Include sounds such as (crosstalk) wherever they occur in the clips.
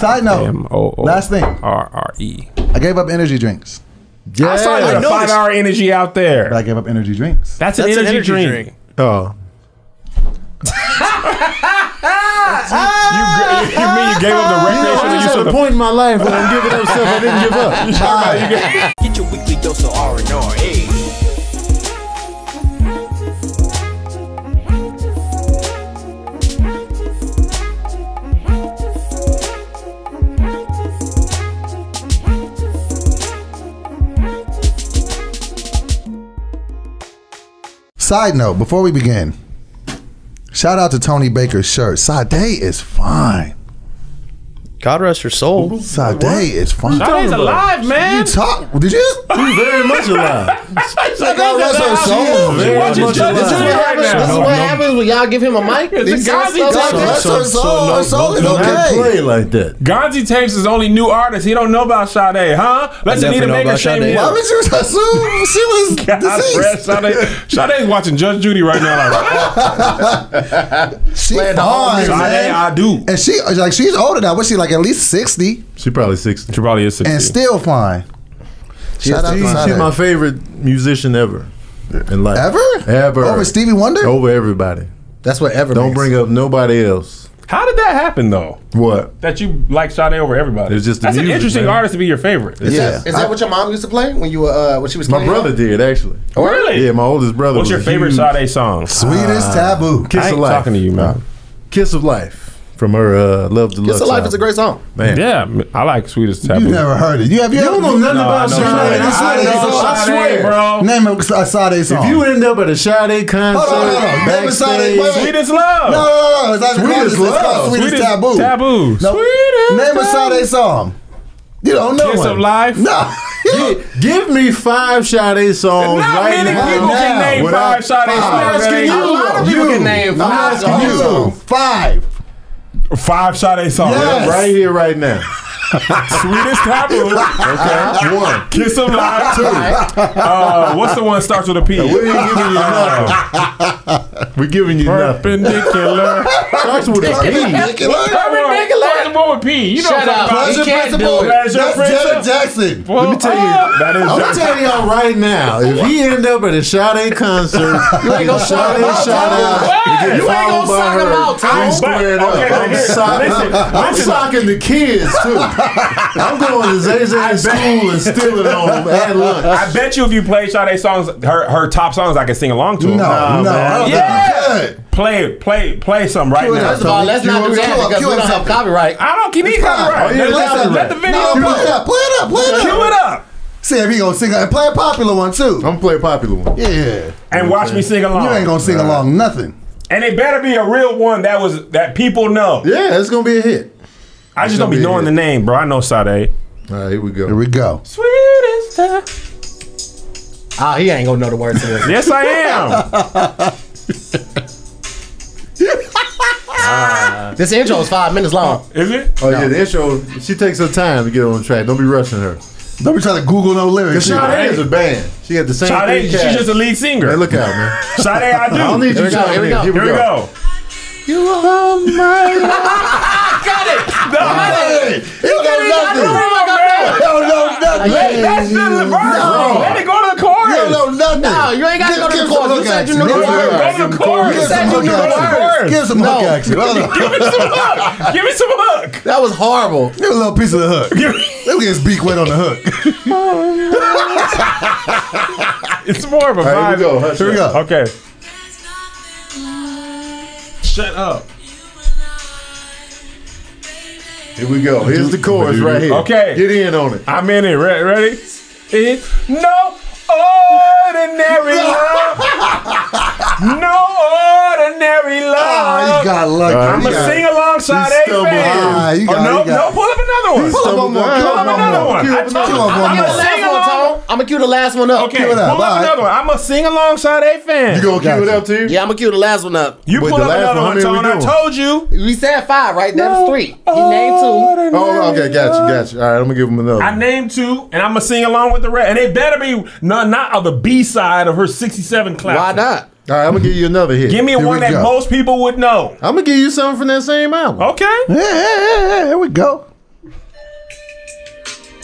Side note. M O O Last thing. R R E. I gave up energy drinks. I saw you I with a noticed. five hour energy out there. But. I gave up energy drinks. That's an That's an energy, energy drink. drink. Oh, You, gr- you mean you gave up the recreational use at of a the point in my life when I'm giving up stuff I didn't give up. (laughs) Get your weekly dose of R&R. Hey. Side note, before we begin, shout out to Tony Baker's shirt. Sade is fine. God rest her soul. Sade is fine. Sade's alive, man. You talk? Did you? He's very much alive. God rest her soul. Very Watch his much judges alive. right This is what happens when y'all give him a mic. It's a He says Gazi stuff type. like Rest that. her soul. Her soul is Don't okay. play like that. Gonzi Tapes is only new artist. He don't know about Sade, huh? Let's I need to definitely know make a about shame. Sade. Why would you assume (laughs) she was God rest deceased? Sade. Sade's watching Judge Judy right now. Like, She Playing the whole fine, music. Sade, man. I do. And she like she's older now. What's she like? At least sixty She probably 60. She probably is 60. and still fine. Shout out to She's, Sade. she's my favorite musician ever in life. Ever? Ever. Over Stevie Wonder? Over everybody. That's what ever. Don't means. bring up nobody else. How did that happen, though? What? That you like Sade over everybody? It's just the That's an interesting man. artist to be your favorite. Yeah. Is that what your mom used to play when you were uh, when she was? My brother up? did, actually. Really? Yeah, my oldest brother. What's was your favorite huge Sade song? Sweetest taboo. Kiss I of ain't Life. talking to you, man. Kiss of Life from her uh, Love Deluxe. Kiss of Life is a great song. Man. Yeah, I like Sweetest Taboo. You never heard it. You have you, You don't know nothing No, about know Sade. Sade. I I swear. I Sade, swear. bro. Name a Sade song. If you end up at a Sade concert, Hold on, hold on. Name a Sade- backstage, wait, wait. Sweetest Love. no, no, no, no. It's not Sweetest it's Love. Sweetest, taboo. Taboo. No, name a Sade song. You don't know Kiss one. of Life. No. (laughs) Give me five Sade songs Not right many now. people can name without- five Sade I'm asking you. A lot of people can name I'm five asking songs. you. Five. Five Sade songs. Yes. Right here, right now. (laughs) Sweetest Taboo. Okay, (laughs) one. Kiss of Life. Two. Uh, what's the one that starts with a P? We ain't giving you (laughs) nothing. We're giving you nothing. Perpendicular. Starts with a P. Ridiculous. What's the one with P? You know Shut what up. talking He about. can't do Principal. That's That's principal. Janet Jackson. Well, Let me tell you, that is I'm your- telling y'all right now, if he end up at a Sade concert, (laughs) you ain't gonna Sade shout out. Why? You You ain't gonna sock him out, Tom. I'm squared up. Okay, I'm, here, socking, listen, I'm listen. socking the kids too. I'm going to Zay Zay school and stealing on them at lunch. I bet you if you play Sade songs, her her top songs, I can sing along to them. No, oh, no, Yeah. Think you could. Play, play, play some right Cue now. First of all, let's not do that up, because cue we up don't have copyright. I don't keep need copyright. Oh, let, let's let, do let that. the video No, play it up, play it up, play it up. Cue it up See if he gonna sing and play a popular one too. I'm gonna play a popular one. Yeah. and watch me sing along. You ain't gonna sing along nothing. and it better be a real one that was that people know. Yeah, it's gonna be a hit. I just don't be be knowing the name, bro. I know Sade. All right, here we go. Here we go. Sweetest time. Ah, he ain't gonna know the words to this. Yes, I am. (laughs) Ah. This intro is five minutes long. Oh, is it? Oh yeah, the intro. She takes her time to get on track. Don't be rushing her. Don't be trying to Google no lyrics. Cause Sade is a band. She got the same Sade, she's just a lead singer. Hey, look out, man. Sade, I do. I don't need Here you we go, here we go. Here Here we go. go. You are my (laughs) Got it. Hey, he don't know nothing. Come on. He don't know nothing. Let, that's the verse. No. Let it go to the chorus. He don't know nothing. No, you ain't gotta Give- go to the some chorus. hook You said you knew the Give some words. Go to the chorus. Give some said you knew the action. words. Give some hook action. Give me some hook. Give me some hook. That was horrible. Give a little piece of the hook. Let me get his beak wet on the hook. (laughs) It's more of a vibe. here we go. Here we go. Okay. Shut up. Here we go. Here's the chorus right here. Okay. Get in on it. I'm in it. Re- ready? It's (laughs) no ordinary love. No ordinary Ah, love. you got lucky. I'm going to sing alongside He A stumbled fan. hard. Ah, you Oh, got- no, you got- no, pull up another one. Pull up one more. Pull Pull up another one. Cue I up told you. one I'm more. gonna sing last along. Tom. I'm gonna cue the last one up. Okay, Cue it up, pull up all right. another one. I'm going to sing alongside A fan. You gonna cue Gotcha. it up too? Yeah, I'm gonna cue the last one up. You Wait, pull the up last another one, one, how many Tone. we I doing? told you. We said five, right? That was three. He named two. Oh, oh, okay, got you, got you. All right, I'm gonna give him another. I named two, and I'm gonna sing along with the rest. And it better be not, not of the B side of her 67 class. Why not? All right, I'm gonna give you another hit. Give me Here one that go. most people would know. I'm gonna give you something from that same album. Okay. Yeah, yeah, yeah, yeah. Here we go.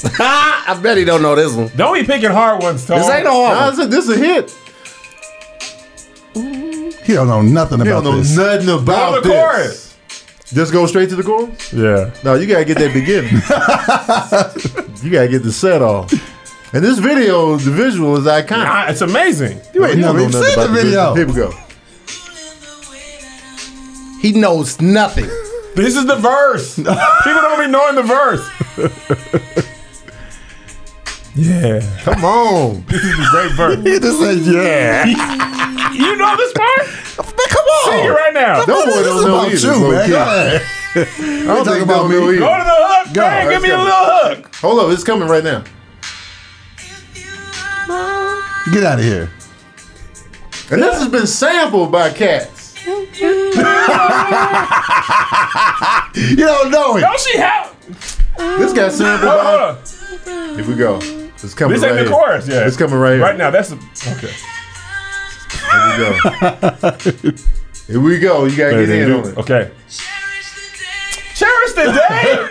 (laughs) I bet he don't know this one. Don't be picking hard ones, Tone. This ain't no hard Nah, one. this, is- this is a hit. He don't know nothing You about don't know this. nothing Go about to the this. chorus. Just go straight to the chorus? Yeah. No, you gotta get that beginning. (laughs) you gotta get the set off. And this video, the visual is iconic. Ah, it's amazing. You ain't You never even seen the about video. Here we go. He knows nothing. This is the verse. (laughs) People don't be knowing the verse. Yeah. Come on. (laughs) This is a great verse. He just said, yeah. You know this part? Man, come on. Sing it right now. Don't This worry, is don't know about either. you, man. key. (laughs) I don't talk think about don't me. either. Go to the hook. Go. man. Give me a little hook. Hold up, it's coming right now. Get out of here. And this has been sampled by cats. (laughs) You don't know it. Don't she have? This got sampled Hold by. hold on. Here we go. It's coming This right ain't the here. chorus. Yeah. It's coming right here. Right now. That's the. Okay. Here we go. (laughs) here we go. You gotta get in on it. Okay. Cherish the day.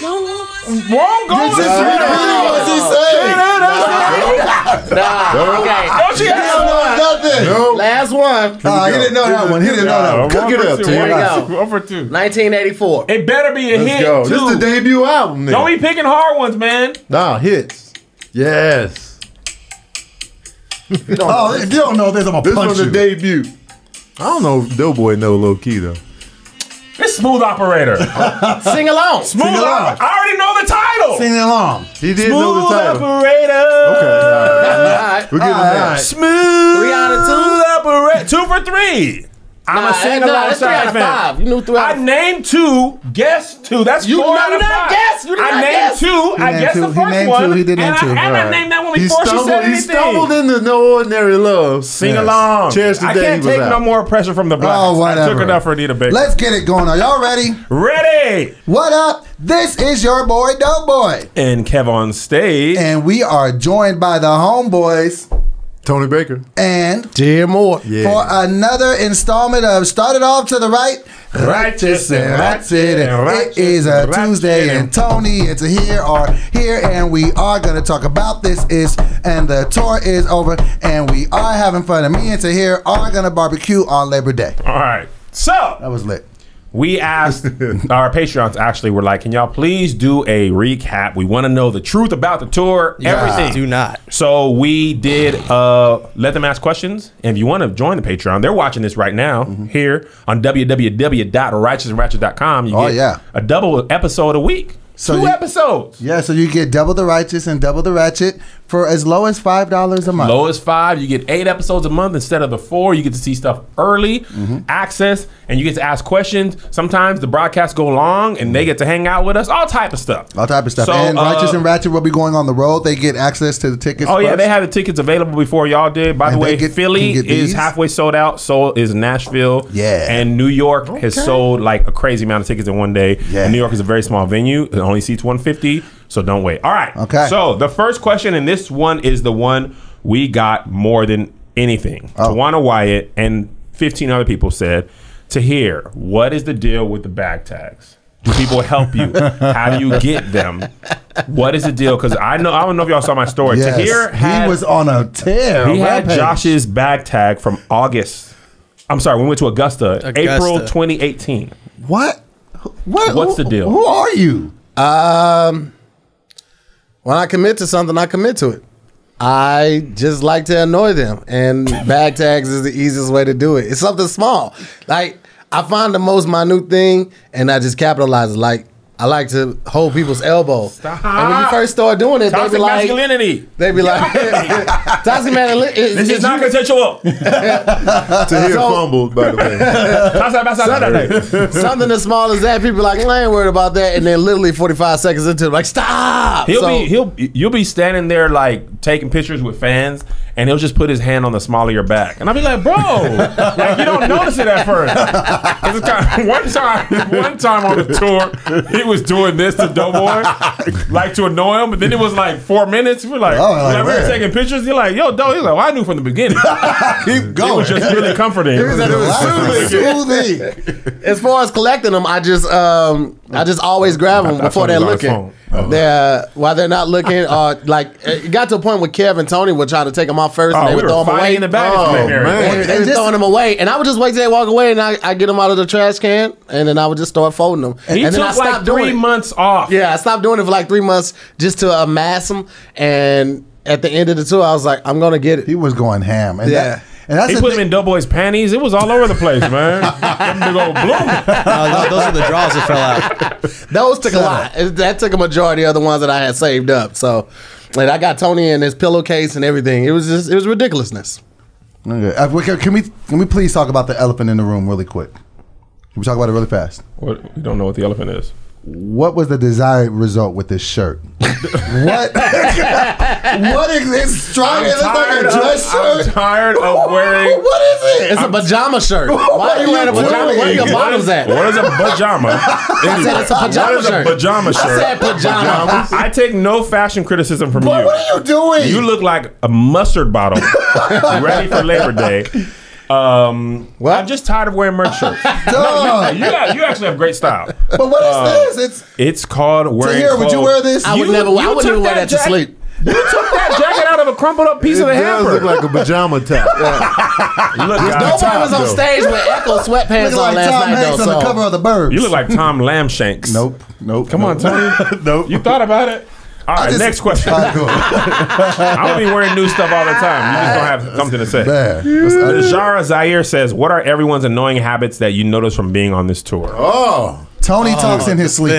Won't go to What's he saying? Nah, okay. Don't you He don't have know nothing. No. Last one. Uh, he didn't know that one. He didn't know that one. Cook it up, Tim. Here we go. One for two. 1984. It better be a Let's hit go. This is the debut album. Then. Don't be picking hard ones, man. Nah, hits. Yes. (laughs) Oh, if you don't know this, I'm gonna This punch was the you. debut. I don't know if DoBoy know low key though. It's Smooth Operator. (laughs) Sing along. Smooth Sing along. Operator. I already know the title. Sing along. He did know the Smooth title. Operator. Okay, all right. All right. We're getting All there. right. Smooth Three out of two? Operator. Two for three. I'm Nah, a sing nah, along that's three out of five. You knew three out I named two. Guess two. That's You four out of five. guess. You did I not named guess. two. I named guessed two. the He first named one. two. He did name and two. I haven't All right. named that one He before she stumbled, said he stumbled into no ordinary love. Sing Yes. along. Cherish the I can't he was take out. no more pressure from the oh, blacks. Oh, I whatever. took enough for Anita Baker. Let's get it going. Are y'all ready? Ready. What up? This is your boy DoBoy, And Kev on stage. and we are joined by the homeboys Tony Baker. and Tahir Moore. Yeah. for another installment of Started Off to the Right. Righteous and Ratchet. ratchet and It is a ratchet Tuesday, and- and Tony is here or here, and we are going to talk about this. Is and the tour is over, and we are having fun. And me and Tahir are going to barbecue on Labor Day. All right. So That was lit. We asked (laughs) our Patreons actually were like, can y'all please do a recap? We want to know the truth about the tour, everything. Do not. So we did uh, let them ask questions. And if you want to join the Patreon, they're watching this right now here on www.righteousandratchet.com. You Oh, get yeah. a double episode a week. So Two you- episodes. Yeah, so you get double the righteous and double the ratchet for as low as five dollars a month. Low as five, you get eight episodes a month instead of the four. You get to see stuff early, Mm-hmm. access, and you get to ask questions. Sometimes the broadcasts go long, and they get to hang out with us. All type of stuff. All type of stuff. So, and righteous uh, and ratchet will be going on the road. They get access to the tickets. Oh yeah, they had the tickets available before y'all did. By And the way, get- Philly is halfway sold out. So is Nashville. Yeah. and New York has sold like a crazy amount of tickets in one day. Yeah. And New York is a very small venue. It only seats 150. So don't wait. All right. Okay. So the first question, and this one is the one we got more than anything. Oh. Tawana Wyatt and 15 other people said Tahir what is the deal with the bag tags. Do people help you? How do you get them? What is the deal? Because I know I don't know if y'all saw my story. Yes. Tahir had he was on a tear. he had. Josh's bag tag from August. I'm sorry, we went to Augusta, Augusta. April 2018. What? What? What's the deal? Who are you? Um, when I commit to something, I commit to it. I just like to annoy them, and bag tags is the easiest way to do it. It's something small. Like I find the most minute thing, and I just capitalize it. Like I like to hold people's elbow. Stop. And when you first start doing it, they be Toxic like, masculinity. they be like, (laughs) toxic masculinity. is- This is is not you- consensual. (laughs) To hear So- fumbled, by the way. (laughs) Toxic masculinity. something as small as that. People be like, I ain't worried about that, and then literally forty five seconds into it, like stop. He'll So- be he'll you'll be standing there like taking pictures with fans, and he'll just put his hand on the small of your back, and I'll be like, bro, (laughs) like you don't notice it at first. 'Cause it's kind of- one time, one time on the tour, he was doing this to DoBoy, like to annoy him, but then it was like four minutes. We're like, Oh, like like, we were taking pictures. You're like, yo, Dough. He's like, well, I knew from the beginning. (laughs) Keep going. It going. was just really comforting. It was- it was Relax. Soothing. as far as collecting them, I just um I just always uh, grab them I before Tony they're looking. his phone. Uh-huh. They're uh, while they're not looking, or like it got to a point where Kev and Tony were trying to take them off first, Oh, and they we would throw them away. in the back. Oh, area. man. They, they were just- throwing them away, and I would just wait till they walk away, and I, I get them out of the trash can, and then I would just start folding them. He and then I took like stopped doing three months off. Yeah, I stopped doing it for like three months just to amass them, and at the end of the tour, I was like, I'm gonna get it. He was going ham. And Yeah. That, and that's He the put him thing- in DoBoy's panties. It was all over the place, (laughs) man. Them big old bloom. Uh, those are the draws that fell out. Those took a lot. That took a majority of the ones that I had saved up. So, and I got Tony in his pillowcase and everything. It was just, it was ridiculousness. Okay. Uh, we- Can, can we can we please talk about the elephant in the room really quick? Can we talk about it really fast? What, you don't know what the elephant is. What was the desired result with this shirt? (laughs) what? (laughs) (laughs) what is this strong? It looks like a dress I'm shirt. tired of wearing. What is it? It's a pajama shirt. Why are you wearing a What are pajama? Where are your doing? bottoms at? What is a pajama? (laughs) I said it's a pajama What is shirt. a pajama I shirt? said pajamas. I take no fashion criticism from What, you. what are you doing? You look like a mustard bottle (laughs) ready for Labor Day. Um, What? I'm just tired of wearing merch shirts. Dog. you, got, you actually have great style. But what is this? It's It's called wearing. Tahir, would you wear this? I would You- never. you I wouldn't wear that that to sleep. You took that jacket out of a crumpled up piece It of the does hamper. look like a pajama top. (laughs) you look, Nobody like, was on stage with Ecko sweatpants Looking on like last Tom night Hanks though. on the so- cover of the Burbs. you look like Tom Lambshanks. Nope. Nope. Come on, Tony. (laughs) nope. You thought about it? All right, just- next question. All right, cool. I'm gonna be wearing new stuff all the time. You just don't have something to say. Man. Let's- uh, Jara Zaire says, "What are everyone's annoying habits that you notice from being on this tour?" Oh, Tony talks in his sleep.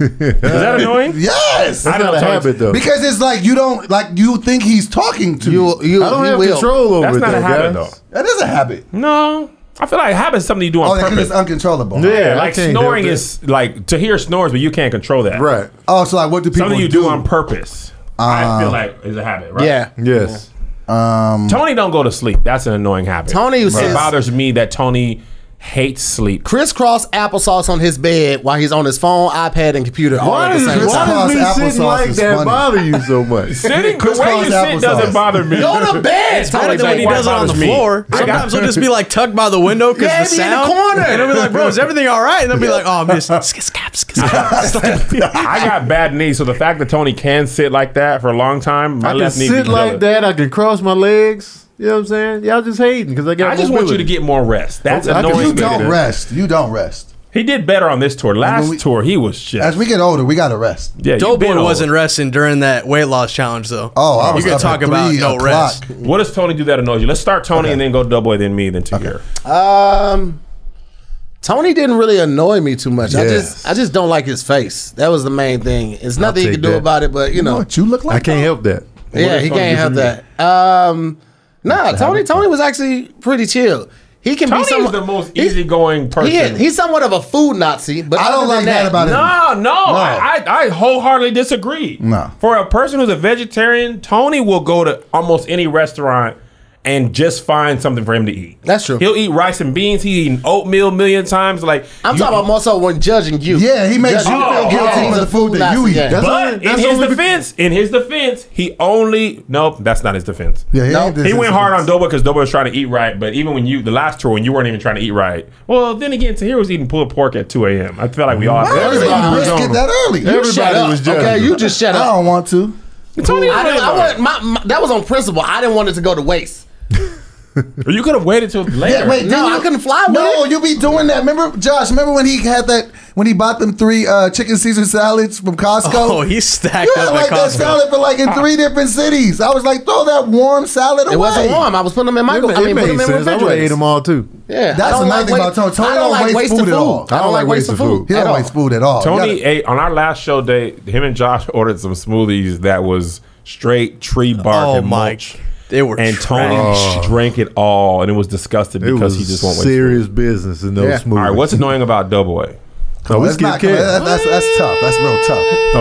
Is that annoying? (laughs) Yes. I that's don't not a habit though. Because it's like you don't like you think he's talking to you. You, you, I don't you have will. control over That's not though, a habit, guys. That is a habit. No, I feel like habit is something you do on Oh, because purpose. it's uncontrollable. Yeah, like snoring is like Tahir snores, but you can't control that. Right. Oh, so like what do people Something you do? do on purpose. I feel uh, like is a habit, right? Yeah. Yes. Um, Tony don't go to sleep. That's an annoying habit. Tony it says- bothers me that Tony hates sleep. Crisscross applesauce on his bed while he's on his phone, iPad, and computer all Why at the does, same Chris time. why does me Crisscross sitting applesauce like that funny. bother you so much? (laughs) Sitting, the way Crisscross you sit applesauce. doesn't bother me. Go to bed, Better Tony. than when he does it on the me. floor. Sometimes he'll just be like tucked by the window because Yeah, the be in the corner. And he'll be like, bro, is everything all right? And they'll be like, oh, I'm just (laughs) skiscap, skiscap. (laughs) I got bad knees, so the fact that Tony can sit like that for a long time, my I can left knee sit like that. I can cross my legs. You know what I'm saying? Y'all just hating because I got. I just want you to get more rest. That's Okay, I annoying. You do me. don't that. rest. You don't rest. He did better on this tour. Last we- tour, he was just As we get older, we gotta rest. yeah. you DoBoy wasn't resting during that weight loss challenge, though. Oh, I was You up could talk about no o'clock. rest. What does Tony do that annoys you? Let's start Tony Okay. and then go DoBoy, then me, then Tahir. Um, Tony didn't really annoy me too much. I just, I just don't like his face. That was the main thing. It's nothing you can do that. about it, but you You know know, what you look like? I can't help that. yeah, he can't do help that. Um, nah, Tony, Tony was actually pretty chill. He can Tony be some, is the most he- easygoing person. He is, he's somewhat of a food Nazi, but I don't other like than that about him. No, no, I, I, I wholeheartedly disagree. No. For a person who's a vegetarian, Tony will go to almost any restaurant and just find something for him to eat. That's true. He'll eat rice and beans. He's eaten oatmeal a million times. Like I'm you- talking about more so when judging you. Yeah, he makes Judging you feel Oh, guilty yeah, for the food that you eat. That's But only- in his only be- defense, in his defense, he only nope. That's not his defense. Yeah, he, No, ain't this- He went hard on DoBoy because DoBoy was trying to eat right. But even when you the last tour when you weren't even trying to eat right, well then again, Tahir was eating pulled pork at 2 a.m. I feel like we all. Why Everybody eating was brisket on that early? You Everybody was judging. Okay, you just shut up. I don't want to. Tony, I I wasn't, my, my, that was on principle. I didn't want it to go to waste. You could have waited till later. Yeah, wait, No, didn't I you- couldn't fly with No, it. you be doing that. Remember, Josh? Remember when he had that when he bought them three uh, chicken Caesar salads from Costco? Oh, he's stacked you had up like at that salad for like in three different cities. I was like, throw that warm salad away. It wasn't warm. I was putting them in It, micro. I mean, put them in sense. I would have ate them all too. Yeah, That's I don't another thing about Tony. Tony I don't like waste wasted food at all. I don't like wasted food. He at don't all. waste food at all. Tony gotta- ate on our last show day. Him and Josh ordered some smoothies that was straight tree bark Oh, and my. mulch. They were And Tony trash. drank it all, and it was disgusting It because was he just won't waste serious business in those Yeah. smoothies. All right, what's annoying about Doughboy? No, oh, we That's skip not- Kev. that's, that's tough. That's real tough. Oh,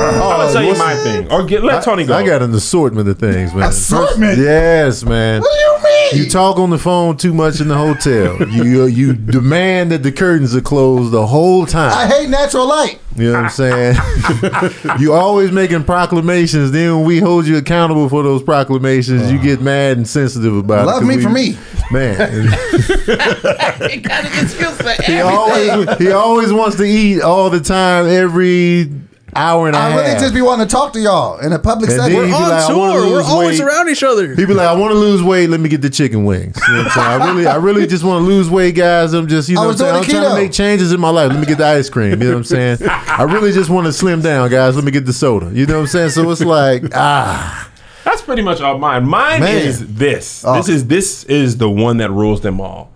oh I'm gonna tell you what's- my thing, or get, let Tony go. I got an assortment of things, man. Assortment? Yes, man. What do you talk on the phone too much in the hotel. you you demand that the curtains are closed the whole time. I hate natural light. You know what I'm saying? (laughs) you always making proclamations. Then when we hold you accountable for those proclamations, you get mad and sensitive about it. Love me we, for me. Man, (laughs) He got an excuse for he everything. always he always wants to eat all the time, every hour and a I half. I really just be wanting to talk to y'all in a public And setting. then We're He'd be on like, I wanna tour. We're lose always weight. around each other. He'd be like, I want to lose weight. Let me get the chicken wings. You know what I'm saying? I really, I really just want to lose weight, guys. I'm just, you know I what I'm was saying? I'm doing trying to keto. make changes in my life. Let me get the ice cream. You know what I'm saying? I really just want to slim down, guys. Let me get the soda. You know what I'm saying? So it's like, ah, That's pretty much all mine. Mine Man. is this. Oh. This is this is the one that rules them all.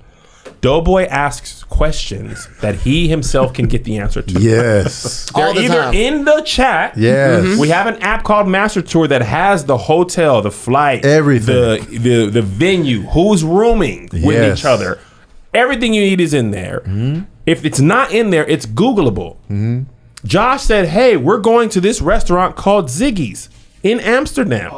DoBoy asks questions that he himself can get the answer to. yes, (laughs) They're All the either time. in the chat. Yes. We have an app called Master Tour that has the hotel, the flight, Everything. the the the venue, who's rooming with Yes. each other. Everything you need is in there. Mm-hmm. If it's not in there, it's Googleable. Mm-hmm. Josh said, "Hey, we're going to this restaurant called Ziggy's in Amsterdam."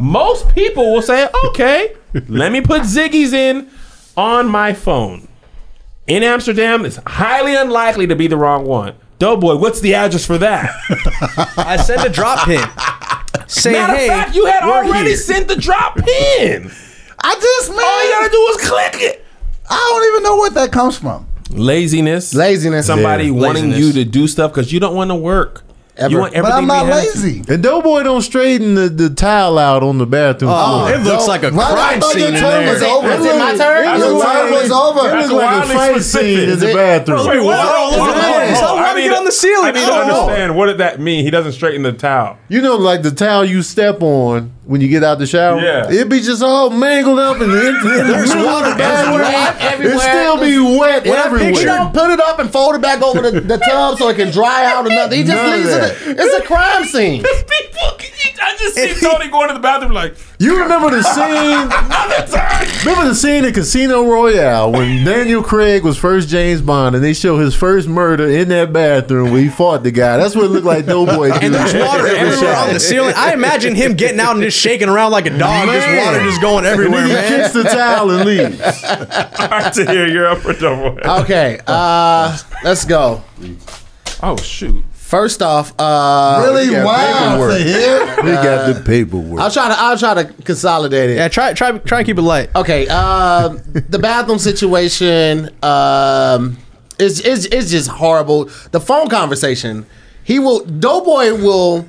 Most people will say, "Okay, let me put Ziggy's in on my phone." In Amsterdam, it's highly unlikely to be the wrong one. DoBoy, what's the address for that? I sent a drop pin saying, Matter "Hey, of fact, you had already here." sent the drop pin. I just, man, All you gotta do is click it. I don't even know what that comes from. Laziness. Laziness. Somebody Yeah. wanting Laziness. you to do stuff because you don't want to work. Ever. You want But I'm not be handed to you. lazy. and DoBoy don't straighten the, the towel out on the bathroom Oh, floor. it looks like a Right, I crime thought your scene in turn was there. over. Is it my turn? Your That's turn wildly- was over. It That's looks like a wildly fight specific. scene in Is the it- bathroom. Wait, what? Hold on, hold on, Is it- hold on. Stop I trying to need get on the ceiling. I need I to don't know. understand what did that mean? He doesn't straighten the towel. You know, like the towel you step on when you get out the shower. Yeah. It be just all mangled up and in, in the middle of the everywhere. It still be wet When I everywhere. picture him, put it up and fold it back over the, the tub so it can dry out or nothing. He just None leaves it. It's a crime scene. (laughs) People, I just see (laughs) Tony going to the bathroom like, You remember the scene? (laughs) remember the scene in Casino Royale when Daniel Craig was first James Bond and they show his first murder in that bathroom where he fought the guy. That's what it looked like DoBoy. And there's water everywhere on the ceiling. I imagine him getting out and just shaking around like a dog. Just Man. water just going everywhere, And then he man. kicks the towel and leaves. (laughs) hard Tahir you're up for DoBoy. Okay, uh, let's go. Oh, shoot. First off, uh, Really? got Wow. paperwork. Tahir? (laughs) We got the paperwork. I'll try to I'll try to consolidate it. Yeah, try try try and keep it light. Okay, um, the bathroom situation um, is is is just horrible. The phone conversation, he will DoBoy will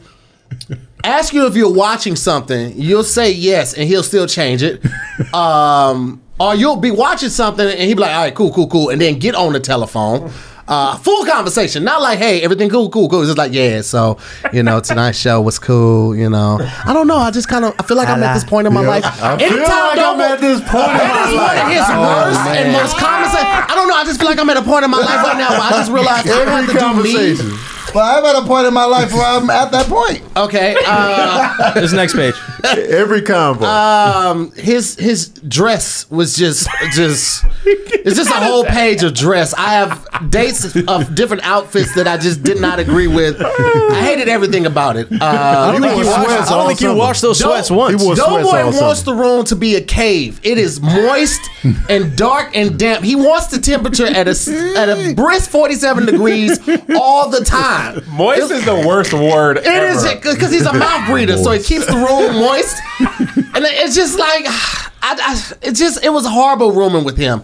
ask you if you're watching something. You'll say yes, and he'll still change it. (laughs) Um, or you'll be watching something, and he'll be like, "All right, cool, cool, cool," and then get on the telephone. Uh, full conversation, not like, "Hey, everything cool, cool, cool." It's just like, "Yeah, so you know, tonight's show was cool." You know, I don't know. I just kind of I feel like I'm at this point in my life. I feel like I'm at this point in my is one of life. his worst and most common. I don't know. I just feel like I'm at a point in my life right now where I just realized I have Every to do conversation. me. But I'm at a point in my life where I'm at that point. Okay. Uh, This next page. Every combo. um, his his dress was just just it's just a whole page of dress. I have dates of different outfits that I just did not agree with. I hated everything about it. I Uh, don't think he wore washed. I don't all think he summer. washed those sweats Don't- once. He wore sweats DoBoy wants summer. the room to be a cave. It is moist and dark and damp. He wants the temperature at a at a brisk 47 degrees all the time. (laughs) Moist is the worst word It ever. is because he's a mouth breather, so it keeps the room (laughs) moist. And it's just like, (sighs) I, I, it just it was horrible rooming with him.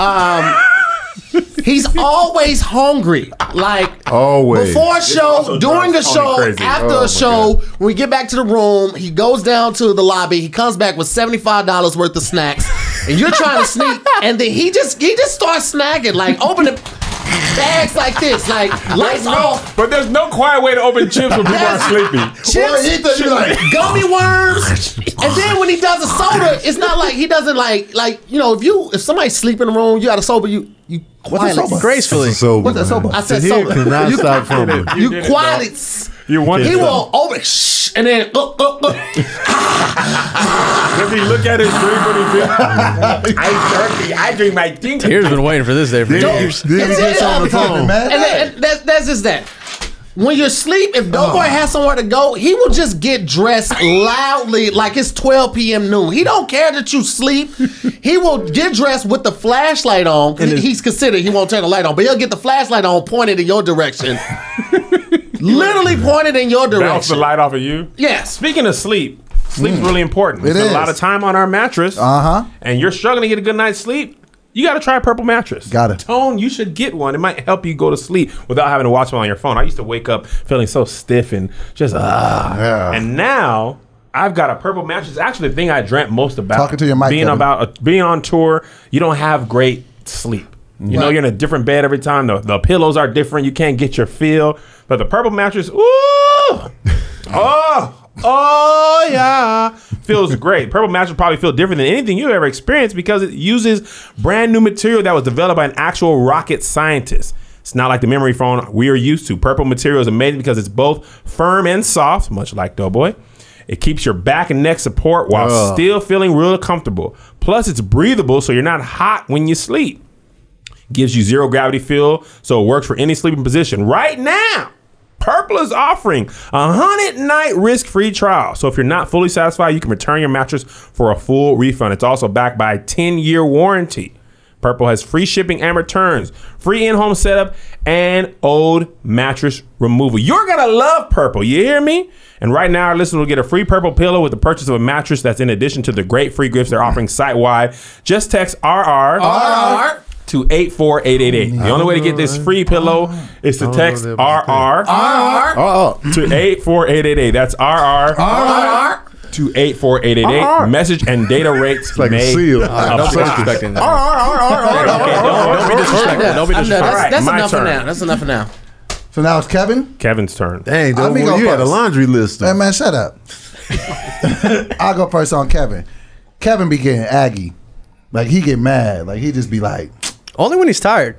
Um, he's always hungry, like Always. before a show, during a show, crazy. after Oh, a show. When we get back to the room, he goes down to the lobby. He comes back with seventy five dollars worth of snacks, and you're trying to sneak, and then he just he just starts snacking, like opening bags like this, like lights off. But there's no quiet way to open chips when people are sleepy. chips, he thought you like- (laughs) gummy worms, and then when he does a soda, it's not like he doesn't like like you know if you if somebody's sleeping in the room, you got a soda, you you quietly soba? gracefully. sober. What's that sober? I said He soda. cannot You- stop fumbling. You You quietly. You want He will always shh, and then uh, uh, uh. Does he look at his drink when he drinks? (laughs) I thirsty. I drink my drink. Here's been waiting for this day for years. Then he It's gets it. on the phone. man. and, then, and that's, that's just that. When you're asleep, if DoBoy has somewhere to go, he will just get dressed loudly like it's 12 p.m. noon. He don't care that you sleep. He will get dressed with the flashlight on. his- He's considered he won't turn the light on, but he'll get the flashlight on pointed in your direction. (laughs) Literally pointed in your direction. Bounce the direction. light off of you. Yes. Speaking of sleep, Sleep's really important. We It spend is. a lot of time on our mattress. Uh-huh. And you're struggling to get a good night's sleep. You got to try a Purple Mattress. Got it. Tone, you should get one. It might help you go to sleep without having to watch it on your phone. I used to wake up feeling so stiff and just ah. Yeah. And now I've got a purple mattress. It's actually the thing I dreamt most about. Talking to your mic, Being Kevin. about uh, being on tour, you don't have great sleep. You know, you're in a different bed every time. The, the pillows are different. You can't get your feel. But the purple mattress, ooh, (laughs) oh, oh yeah, feels great. Purple mattress probably feel different than anything you ever experienced because it uses brand new material that was developed by an actual rocket scientist. It's not like the memory foam we are used to. Purple material is amazing because it's both firm and soft, much like Doughboy. It keeps your back and neck support while Ugh. still feeling real comfortable. Plus, it's breathable, so you're not hot when you sleep gives you zero gravity feel, so it works for any sleeping position. Right now, Purple is offering a hundred night risk free trial. So if you're not fully satisfied, you can return your mattress for a full refund. It's also backed by a 10 year warranty. Purple has free shipping and returns, free in home setup, and old mattress removal. You're gonna love Purple. You hear me? And right now, our listeners will get a free Purple pillow with the purchase of a mattress. That's in addition to the great free gifts they're offering site wide. Just text RR. RR to 84888. The only way to get this free pillow ah. is to text that RR oh. to 84888. That's RR to 84888. Message and data rates like may seal. apply. Don't be disrespecting that. Okay, don't- Don't be disrespectful. Don't be I disrespectful. that's, All right, that's my enough turn. for now. That's enough for now. So now it's Kevin. Kevin's turn. Dang, Let me DoBoy, go you had a laundry list. Hey man, shut up. (laughs) I'll go first on Kevin. Kevin be getting aggy. Like he get mad. Like he just be like, Only when he's tired.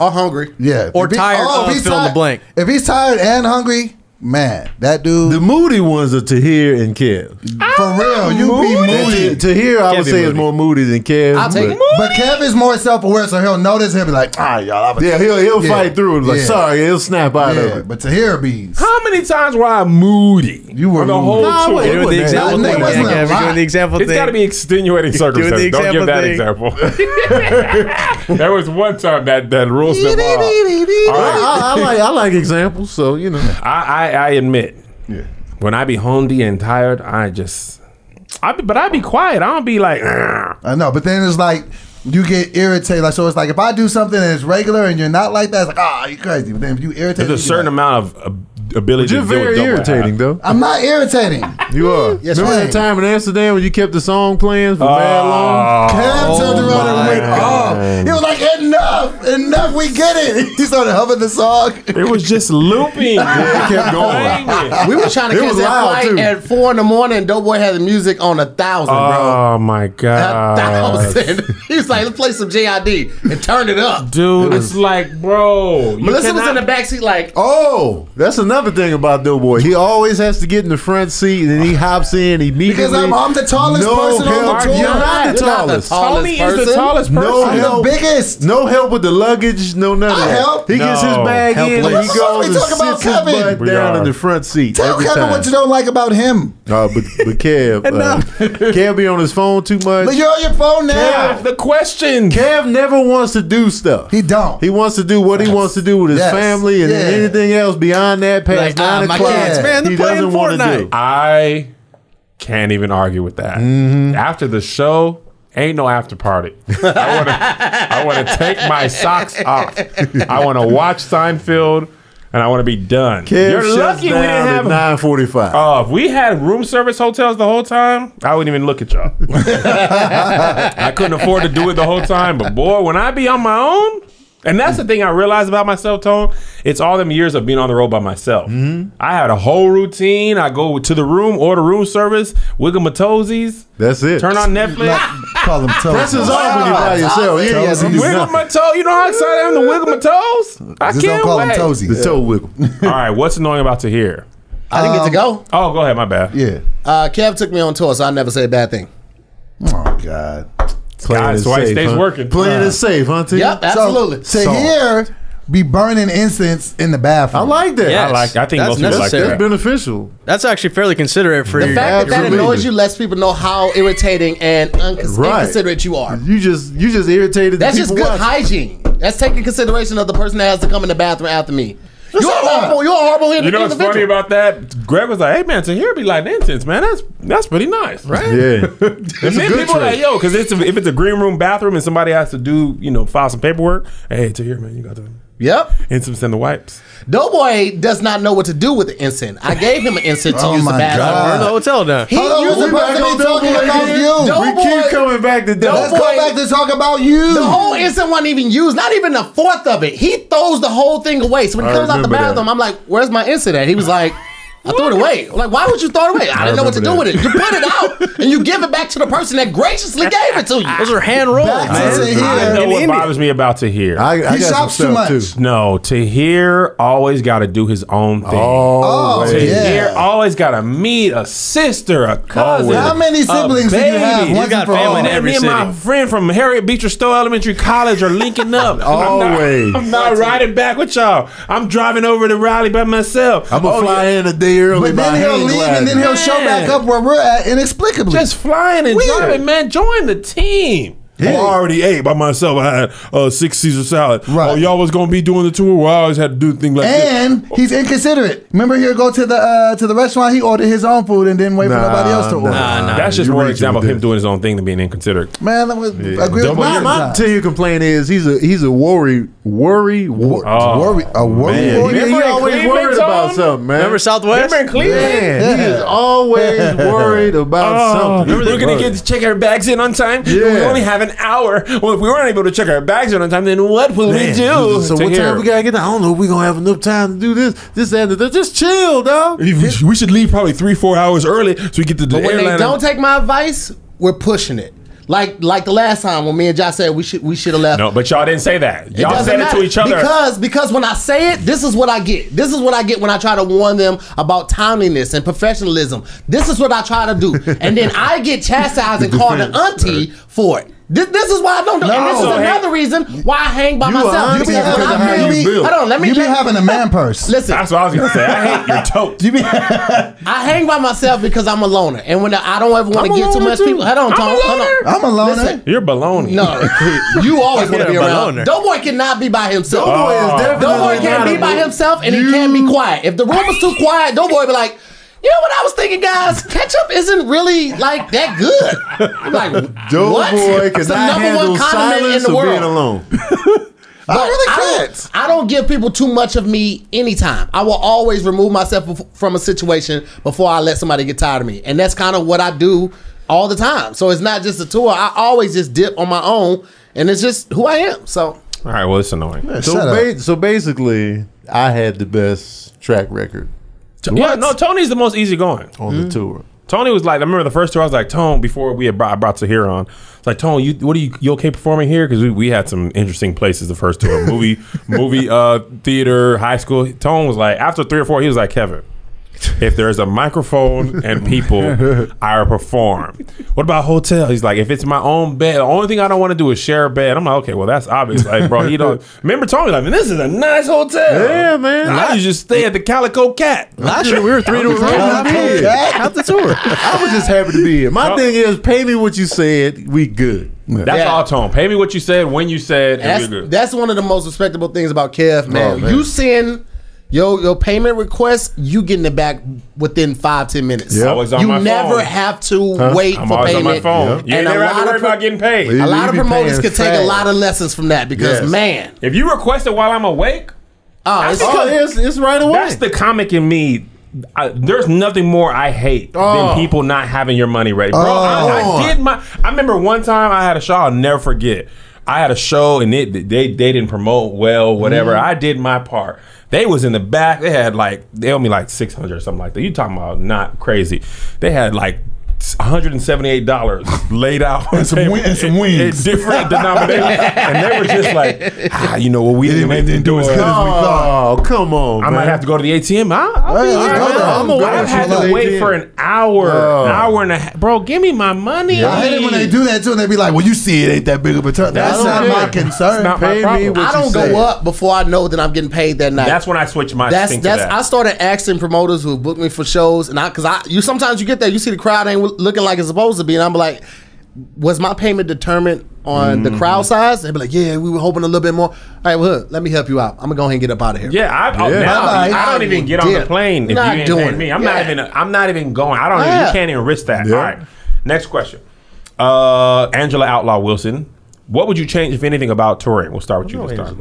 Or hungry. yeah. Or If he- tired oh, if of he's fill in the blank. If he's tired and hungry, man, that dude The moody ones are Tahir and Kev. for real, you be moody. Tahir, I Kev would be say, is moody. more moody than Kev. I'll take but- it. But Kev is more self aware, so he'll notice. He'll be like, ah, y'all. I'm Yeah, he'll he'll Yeah. fight through it. Like, Yeah. sorry, he'll snap out of it. But Tahir hear be How many times were I moody? You were on the moody. whole Nah, tour. You're doing the example that thing. wasn't Yeah, a Kev, you're lot. doing the example It's thing. got to be extenuating circumstances. Don't give that example. there was one time that that rule slipped off. All right. I, I like I like examples, so you know. I, I, I admit, when I be homey and tired, I just, I be, but I be quiet. I don't be like, "Ugh." I know, but then it's like you get irritated. Like so, it's like if I do something and it's regular and you're not like that, it's like ah, you crazy. But then if you irritate, there's a certain amount of uh, ability You're to deal with very irritating, though. I'm not irritating. You are. Yes, Remember right. that time in Amsterdam when you kept the song playing for mad long? Kev turned around and my went off. He was like, enough, enough, we get it. (laughs) He started humming the song. It was just looping. (laughs) it kept going. We were trying to It catch that loud, flight too. at four in the morning. DoBoy had the music on a thousand, bro. Oh my god, A god, thousand. (laughs) he was like, let's play some JID and turn it up. dude! It's like, bro. you Melissa was in cannot- the backseat like, Oh, that's another thing about DoBoy. He always has to get in the front seat and then he hops in immediately. Because I'm, I'm the tallest No person on the tour. You're not the You're not the tallest. tallest Tony is the tallest person. No I'm help. the biggest. No help with the luggage, no nothing. I help. He gets his No. bag in and Helpless. he goes We and talk about sits his Kevin. butt We down are. in the front seat Tell every Kevin time. what you don't like about him. Uh, but but Kev, (laughs) uh, Kev be on his phone too much. But you're on your phone now. the question. Kev never wants to do stuff. He don't. He wants to do what he wants to do with his Yes. family, and Yeah. anything else beyond that, past Like, ah, nine my o'clock, kids, man, they're he playing doesn't want to Fortnite. do. I can't even argue with that. After the show, ain't no after party. (laughs) I want to. I want to take my socks off. I want to watch Seinfeld, and I want to be done. Kev You're lucky we didn't have. nine forty-five. Oh, if we had room service hotels the whole time, I wouldn't even look at y'all. (laughs) I couldn't afford to do it the whole time, but boy, when I be on my own, and that's the thing I realized about myself, Tone. It's all them years of being on the road by myself. I had a whole routine. I go to the room, order room service, wiggle my toesies, That's it. turn on Netflix. Call him toes. This is off when you're by yourself. You ain't got Wiggle nothing. my toe. You know how excited I am to wiggle my toes? I Just don't can't call him wait. Toesy. The toe wiggle. (laughs) All right, what's annoying about Tahir? I didn't get to go. Oh, go ahead. My bad. Yeah. Uh, Kev took me on tour, so I never say a bad thing. Oh God. Playing God, it so why he safe, stays huh? working. Playing it safe, huh? T? Yep, So absolutely. Tahir be burning incense in the bathroom. I like that. Yes. I like. I think That's most people like that. That's beneficial. That's actually fairly considerate for the your. fact that that annoys you lets people know how irritating and uncon- Right. inconsiderate you are. You just you just irritated. That's the just good watching. hygiene. That's taking consideration of the person that has to come in the bathroom after me. You're a horrible. You're a horrible You know what's individual. funny about that? Greg was like, "Hey man, Tahir be like incense, man. That's that's pretty nice, right?" Yeah. (laughs) And then people are like, "Yo, because it's a, if it's a green room bathroom and somebody has to do, you know, file some paperwork. Hey, Tahir, man, you got the Yep. incense and the wipes. DoBoy does not know what to do with the incense. I gave him an incense to Oh use the bathroom. God. We're in the hotel now. He Hold on, used we're the supposed to be talking about you. Don't- We keep coming back to that. Let's come back to talk about you. The whole incense wasn't even used, not even a fourth of it. He throws the whole thing away. So when he I comes out the remember that. bathroom, I'm like, "Where's my incense at?" He was like, "I threw it away." Like, why would you throw it away? I, didn't know what to do with it. You put it out (laughs) and you give it back to the person that graciously gave it to you. Those are hand rolled, Back to man. Tahir. I know what India. bothers me about Tahir. I, I He shops too much. too. no, Tahir always got to do his own thing. Oh, Oh, wait. yeah. Always got to meet a sister, a cousin. How many a siblings do you have? baby. Once You got and family in Man, every me and my friend from Harriet Beecher Stowe Elementary College are linking up. Always. (laughs) I'm not, I'm not riding back with y'all. I'm driving over to Raleigh by myself. I'm gonna Oh, fly yeah. in a day early. But then he'll hand leave and then he'll show back up where we're at inexplicably. Just flying and Weird. driving, man. Join the team. Yeah. Oh, I already ate by myself. I had uh, six Caesar salad. Right. Oh, y'all was gonna be doing the tour. Well, I always had to do things like this. and he's inconsiderate. Remember, he'll go to the uh, to the restaurant. He ordered his own food and didn't wait for nobody else to order. Nah, nah. That's just you more reaching example of him doing his own thing than being inconsiderate. Man, I would agree with Double my, your- My tell you complaint is he's a he's a worry worry war. Oh, worry, a worry. man, worry. he, he always Cleveland, worried about something, man. Remember Southwest? Remember Cleveland? Man, he is (laughs) always (laughs) worried about Oh, something. we're gonna get to check our bags in on time. Yeah. We only have an hour. Well, if we weren't able to check our bags in on time, then what will we do? So to what here? time we gotta get? I don't know. if We gonna have enough time to do this, this, that, and that. Just chill, dog. We should leave probably three, four hours early so we get to the But when they don't take my advice, we're pushing it. Like like the last time when me and Josh said we should we should have left. no, but y'all didn't say that. It Y'all doesn't said it to each other. Because because when I say it, this is what I get. This is what I get when I try to warn them about timeliness and professionalism. This is what I try to do, and then I get chastised and (laughs) called an auntie for it. This, this is why I don't do. and this is No. another reason why I hang by You myself. are You be having, when because I you feel- built. Hold on, let me you be having a man (laughs) purse. listen. That's what I was gonna say. I hate your tote. You be (laughs) I hang by myself because I'm a loner, and when I don't ever want to get too much too. people. Hold on, I'm Tom. a Hold loner. on. I'm a loner. Listen, You're baloney. No, (laughs) you always want to be Yeah, around. Baloney. DoBoy cannot be by himself. DoBoy is Oh. definitely DoBoy can't be by himself and he can't be quiet. If the room is too quiet, DoBoy be like, you know what I was thinking, guys? (laughs) Ketchup isn't really like that good. I'm like, Joe (laughs) what? boy It's the cannot number handle one condiment in the or being world. alone. (laughs) But I really can't. don't, I don't give people too much of me anytime. I will always remove myself from a situation before I let somebody get tired of me. And that's kind of what I do all the time. So it's not just a tour. I always just dip on my own and it's just who I am. So All right, well, it's annoying. So, ba- so basically, I had the best track record Yeah, no, Tony's the most easygoing. on the tour. Tony was like, I remember the first tour. I was like, Tone, before we had brought, I brought Tahir on, it's like, Tone, you what are you you okay performing here? Because we, we had some interesting places the first tour, movie (laughs) movie uh theater, high school. Tone was like, after three or four, he was like, Kevin. If there's a microphone and people, (laughs) I will perform. What about hotel? He's like, if it's my own bed, the only thing I don't want to do is share a bed. I'm like, okay, well that's obvious. Like, bro, he don't (laughs) remember Tony like, man, this is a nice hotel. Yeah, man. I used to just stay at the Calico Cat. Last year we were three to a room. Okay. The tour. I was just happy to be here. My thing is, pay me what you said. We good. That's Yeah. all tone. Pay me what you said when you said, and that's, we're good. that's one of the most respectable things about Kev, man. Oh, man. You send your your payment request, you getting it back within five ten minutes. Yep. Always on you my never phone. have to wait I'm for payment. on my phone. Yep. You And never a have to lot worry of pro- about getting paid. Yeah. A lot of promoters paying could take a lot of lessons from that because Yes. man, If you request it while I'm awake, oh, it's, Oh, it's, it's right away. that's the comic in me. I, there's nothing more I hate Oh. than people not having your money ready, bro. I, Oh. I did my. I remember one time I had a show. I'll never forget. I had a show and it, they they didn't promote well, whatever. Mm-hmm. I did my part. They was in the back. They had like they owed me like six hundred or something like that. You talking about not crazy? They had like. $178 laid out on some the and some (laughs) in- in different denominations. and they were just like, ah, you know what, we didn't, didn't- didn't do as as good good as we we oh, come on, I man. might have to go to the ATM. I, I'll Oh, be yeah, all let's right, go man. there. I'm a, Go I there. had Go to to wait ATM. for an hour, Oh. an hour and a half. Bro, give me my money. I hate it when they do that too, and they be like, "Well, you see, it ain't that big of a turn." That's That's not it. my It's concern. not my Pay me problem. what I don't you go up before I know that I'm getting paid that night. That's when I switch my that's that's that. I started asking promoters who booked me for shows, and I because I you sometimes you get there, you see the crowd ain't looking like it's supposed to be, and I'm like, was my payment determined on the crowd size, they'd be like, "Yeah, we were hoping a little bit more." All right, well, look, let me help you out. I'm gonna go ahead and get up out of here. Yeah, I, oh, Yeah. now, Bye-bye. I don't even get on the Yeah. plane if Not you ain't doing me. I'm not even. I'm not even going. I don't. Even, you can't even risk that. Yeah. All right. Next question. Uh, Angela Outlaw Wilson. What would you change, if anything, about touring? We'll start with you. This time.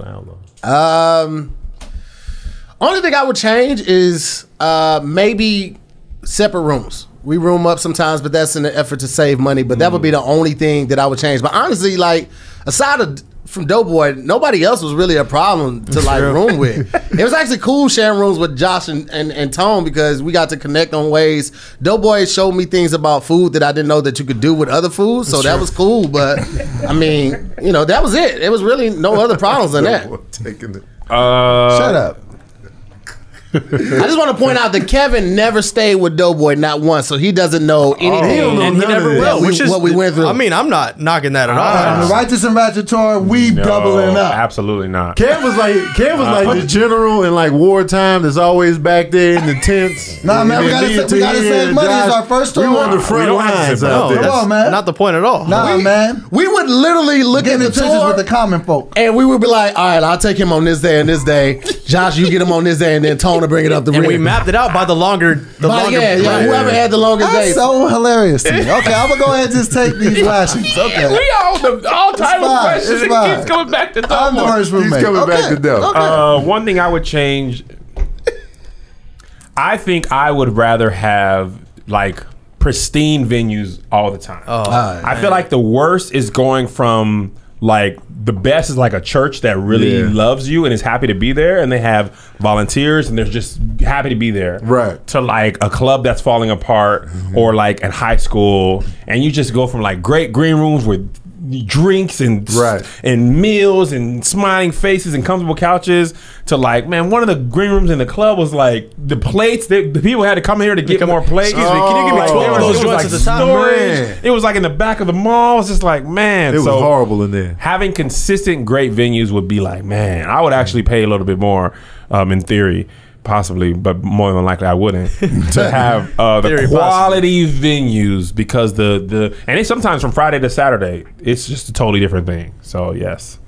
Um, only thing I would change is uh maybe separate rooms. We room up sometimes, but that's in an effort to save money. But that would be the only thing that I would change. But honestly, like aside of from DoBoy, nobody else was really a problem to like room with. (laughs) It was actually cool sharing rooms with Josh and, and, and Tone because we got to connect on ways. DoBoy showed me things about food that I didn't know that you could do with other foods. So that was cool. But I mean, you know, that was it. It was really no other problems than that. (laughs) Taking it. Uh, Shut up. I just want to point out that Kevin never stayed with DoBoy not once, so he doesn't know oh. anything. He don't know and he none never this. will. We- Which is what we went through. I mean, I'm not knocking that at uh, all. On the Righteous and Ratchet tour, we no, doubling up. Absolutely not. Kev was like Kev was uh, like the general in like wartime that's always back there in the tents. (laughs) Nah, man, we gotta me sa- we gotta save money. It's our first We tour. on the front don't have to lines save out money. there. Come on, man. Not the point at all. Nah, man. we would literally look Get at in the the trenches tour, with the common folk. and we would be like, "All right, I'll take him on this day and this day. Josh, you get him on this day, and then Tone will bring it up the and rear." we mapped it out by the longer, the But longer. yeah, yeah, right. whoever had the longest That's days. so hilarious to me. Okay, I'm gonna go ahead and just take these (laughs) lashings. Okay. We all the all type of fine, questions. it's It fine. keeps coming back to I'm the DoBoy. worst He's roommate. coming back to death. okay. Uh, one thing I would change. I think I would rather have like pristine venues all the time. Oh, I feel like the worst is going from like the best is like a church that really Yeah. loves you and is happy to be there, and they have volunteers and they're just happy to be there. Right. To like a club that's falling apart, mm-hmm. or like at high school, and you just go from like great green rooms with drinks and Right. and meals and smiling faces and comfortable couches to like man one of the green rooms in the club was like the plates they, the people had to come here to get more plates Excuse me, can you give me 12 of those it was, joints like, at the top? storage. Man. it was like in the back of the mall it's just like man It was horrible in there. having consistent great venues would be like man I would actually pay a little bit more um, in theory possibly but more than likely I wouldn't. (laughs) To have uh, the Theory, quality venues because the the and it's sometimes from Friday to Saturday it's just a totally different thing. So yes.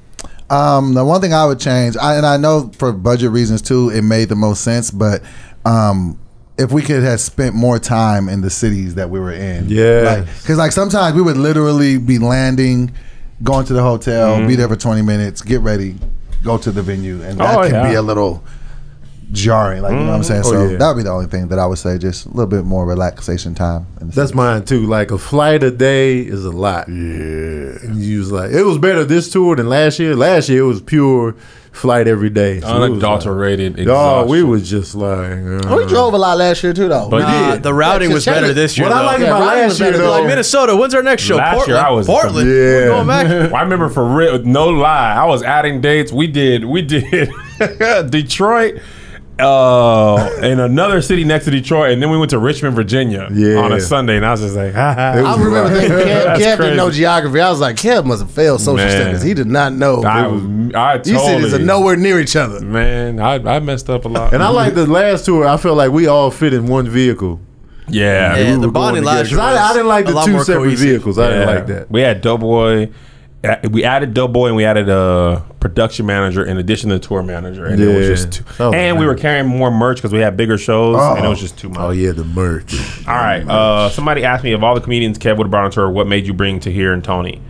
Um, the one thing I would change, I, and I know for budget reasons too, it made the most sense. But um, if we could have spent more time in the cities that we were in, yeah, because like, sometimes we would literally be landing, going to the hotel, be there for twenty minutes, get ready, go to the venue, and that Oh, can yeah. be a little jarring. Like you know what I'm saying. Oh, so yeah. that would be the only thing that I would say, just a little bit more relaxation time. That's mine too. Like a flight a day is a lot. Yeah. And you was like, it was better this tour than last year. Last year it was pure flight every day. So it was like- unadulterated Dog, exhaustion. we was just like, uh, we drove a lot last year too, though. But Nah, did. the routing was better this year. What I like Yeah, about last year though, like Minnesota. When's our next show? Last year Portland. I was- Portland. Yeah. We're going back. (laughs) I remember for real, no lie, I was adding dates. We did, we did (laughs) Detroit, uh, in another city next to Detroit, and then we went to Richmond, Virginia, Yeah. on a Sunday, and I was just like, (laughs) ha, ha. Was I remember thinking Kev, Kev didn't know geography. I was like, Kev must have failed social Man. studies. He did not know. I was, I These cities are nowhere near each other. man, I, I messed up a lot. And I like the last tour. I felt like we all fit in one vehicle. yeah, Yeah, We the were bonding going last together. 'Cause year I, I didn't like the two separate cohesive. vehicles. I didn't like that. We had DoBoy. We added DoBoy and we added a production manager in addition to the tour manager, and it was just too. Oh, and we were carrying more merch because we had bigger shows, and it was just too much. Oh yeah, the merch. All right. Uh, somebody asked me of all the comedians Kev would have brought on tour, what made you bring Tahir and Tony?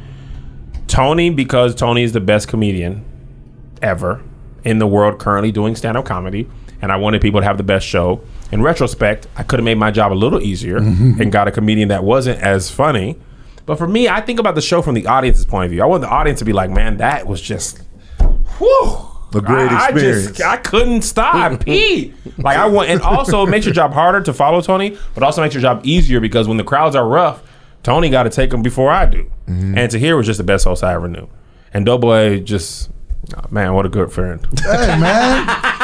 Tony, because Tony is the best comedian ever in the world currently doing stand up comedy. And I wanted people to have the best show. In retrospect, I could have made my job a little easier (laughs) and got a comedian that wasn't as funny. But for me, I think about the show from the audience's point of view. I want the audience to be like, man, that was just, whew. A great I, I experience. just, I couldn't stop. (laughs) I pee. Like I want, and also it makes your job harder to follow Tony, but also makes your job easier because when the crowds are rough, Tony got to take them before I do. Mm-hmm. And Tahir was just the best host I ever knew. And DoBoy just, oh, man, what a good friend. Hey man, (laughs)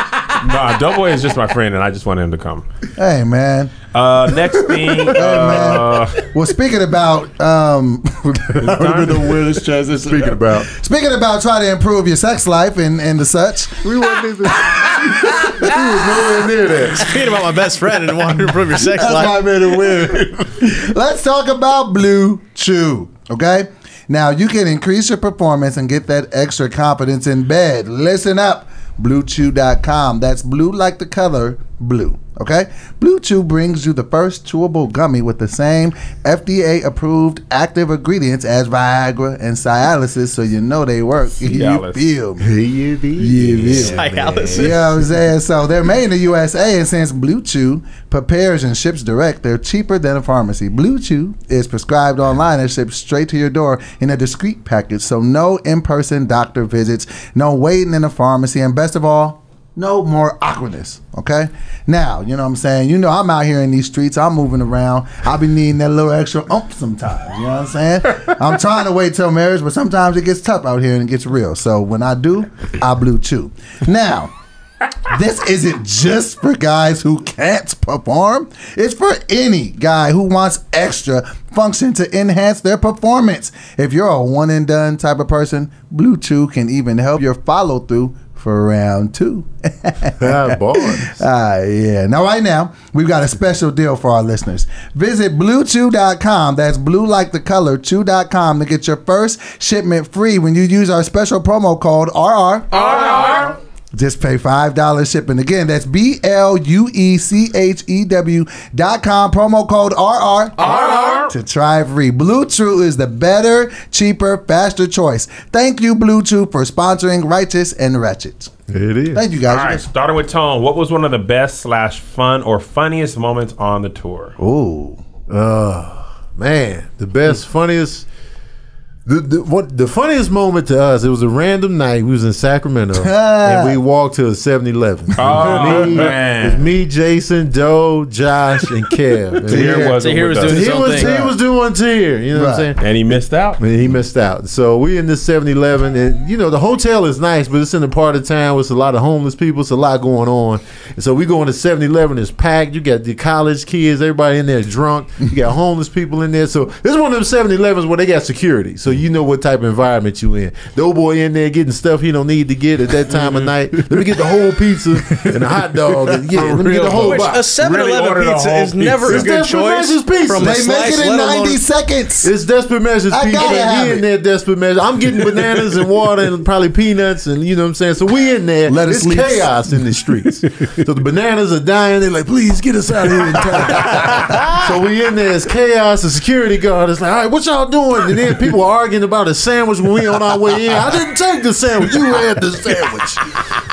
nah, DoBoy is just my friend, and I just want him to come. hey man. Uh, next thing, Hey uh, Well, speaking about um, That would the weirdest transition. Speaking about, speaking about trying to improve your sex life and and the such. we wasn't even. (laughs) we was nowhere near that. Speaking about my best friend and wanting to improve your sex That's why I life. made it weird. Let's talk about Blue Chew. Okay, Now you can increase your performance and get that extra confidence in bed. Listen up. BlueChew.com. That's blue like the color blue. Okay? Blue Chew brings you the first chewable gummy with the same FDA approved active ingredients as Viagra and Cialis, so you know they work. (laughs) you Cialis. feel me? You (laughs) be. You feel me? Dialysis. You know what I'm saying? So they're made in the USA, and since Blue Chew prepares and ships direct, they're cheaper than a pharmacy. Blue Chew is prescribed online and shipped straight to your door in a discreet package. So no in-person doctor visits, no waiting in a pharmacy, and best of all, no more awkwardness. Okay. Now, you know what I'm saying? You know, I'm out here in these streets. I'm moving around. I'll be needing that little extra oomph sometimes. You know what I'm saying? (laughs) I'm trying to wait till marriage, but sometimes it gets tough out here and it gets real. So when I do, I blue chew. Now, this isn't just for guys who can't perform. It's for any guy who wants extra function to enhance their performance. If you're a one and done type of person, Blue Chew can even help your follow through for round two. (laughs) Ah, bars. Ah, yeah. Now, right now, we've got a special deal for our listeners. Visit bluechew.com. That's blue like the color, chew.com to get your first shipment free when you use our special promo code RR. Just pay $5 shipping. Again, that's B L U E C H E W dot com, promo code RR. RR. To try free. Blue Chew is the better, cheaper, faster choice. Thank you, Blue Chew, for sponsoring Righteous and Ratchet. It is. Thank you, guys. right, starting with Tone. What was one of the best slash fun or funniest moments on the tour? Ooh. Uh, man, the best, hmm. funniest. The, the what the funniest moment to us, it was a random night. We was in Sacramento (laughs) and we walked to a 7-Eleven. Oh, me, man. it was me, Jason, Joe, Josh, and Kev. (laughs) And Tahir wasn't Tahir was doing his he own was thing. he was doing tier, you know what I'm saying? and he missed out. And he missed out. So we in this 7-Eleven, and you know the hotel is nice, but it's in a part of town with a lot of homeless people. It's a lot going on, and so we go into 7-Eleven. It's packed. You got the college kids, everybody in there drunk. You got homeless people in there. So this is one of them 7-Elevens where they got security, so you know what type of environment you in. The old boy in there getting stuff he don't need to get at that time of mm-hmm. night. Let me get the whole pizza and a hot dog. And (laughs) yeah, let me get the whole Which box. a 7 Really Eleven ordered a pizza is never pizza. a good It's Desperate choice. Measures pizza. From a They slice, make it in let alone- 90 seconds. It's desperate measures I pizza. gotta and have he in it. there desperate measures. I'm getting bananas and water and probably peanuts and you know what I'm saying. So we in there. Let it's leaves. chaos in the streets. so the bananas are dying. They're like, please get us out of here in time. (laughs) so we in there. It's chaos. The security guard is like, all right, what y'all doing? And then people are arguing about a sandwich when we on our way in. I didn't take the sandwich. You had the sandwich.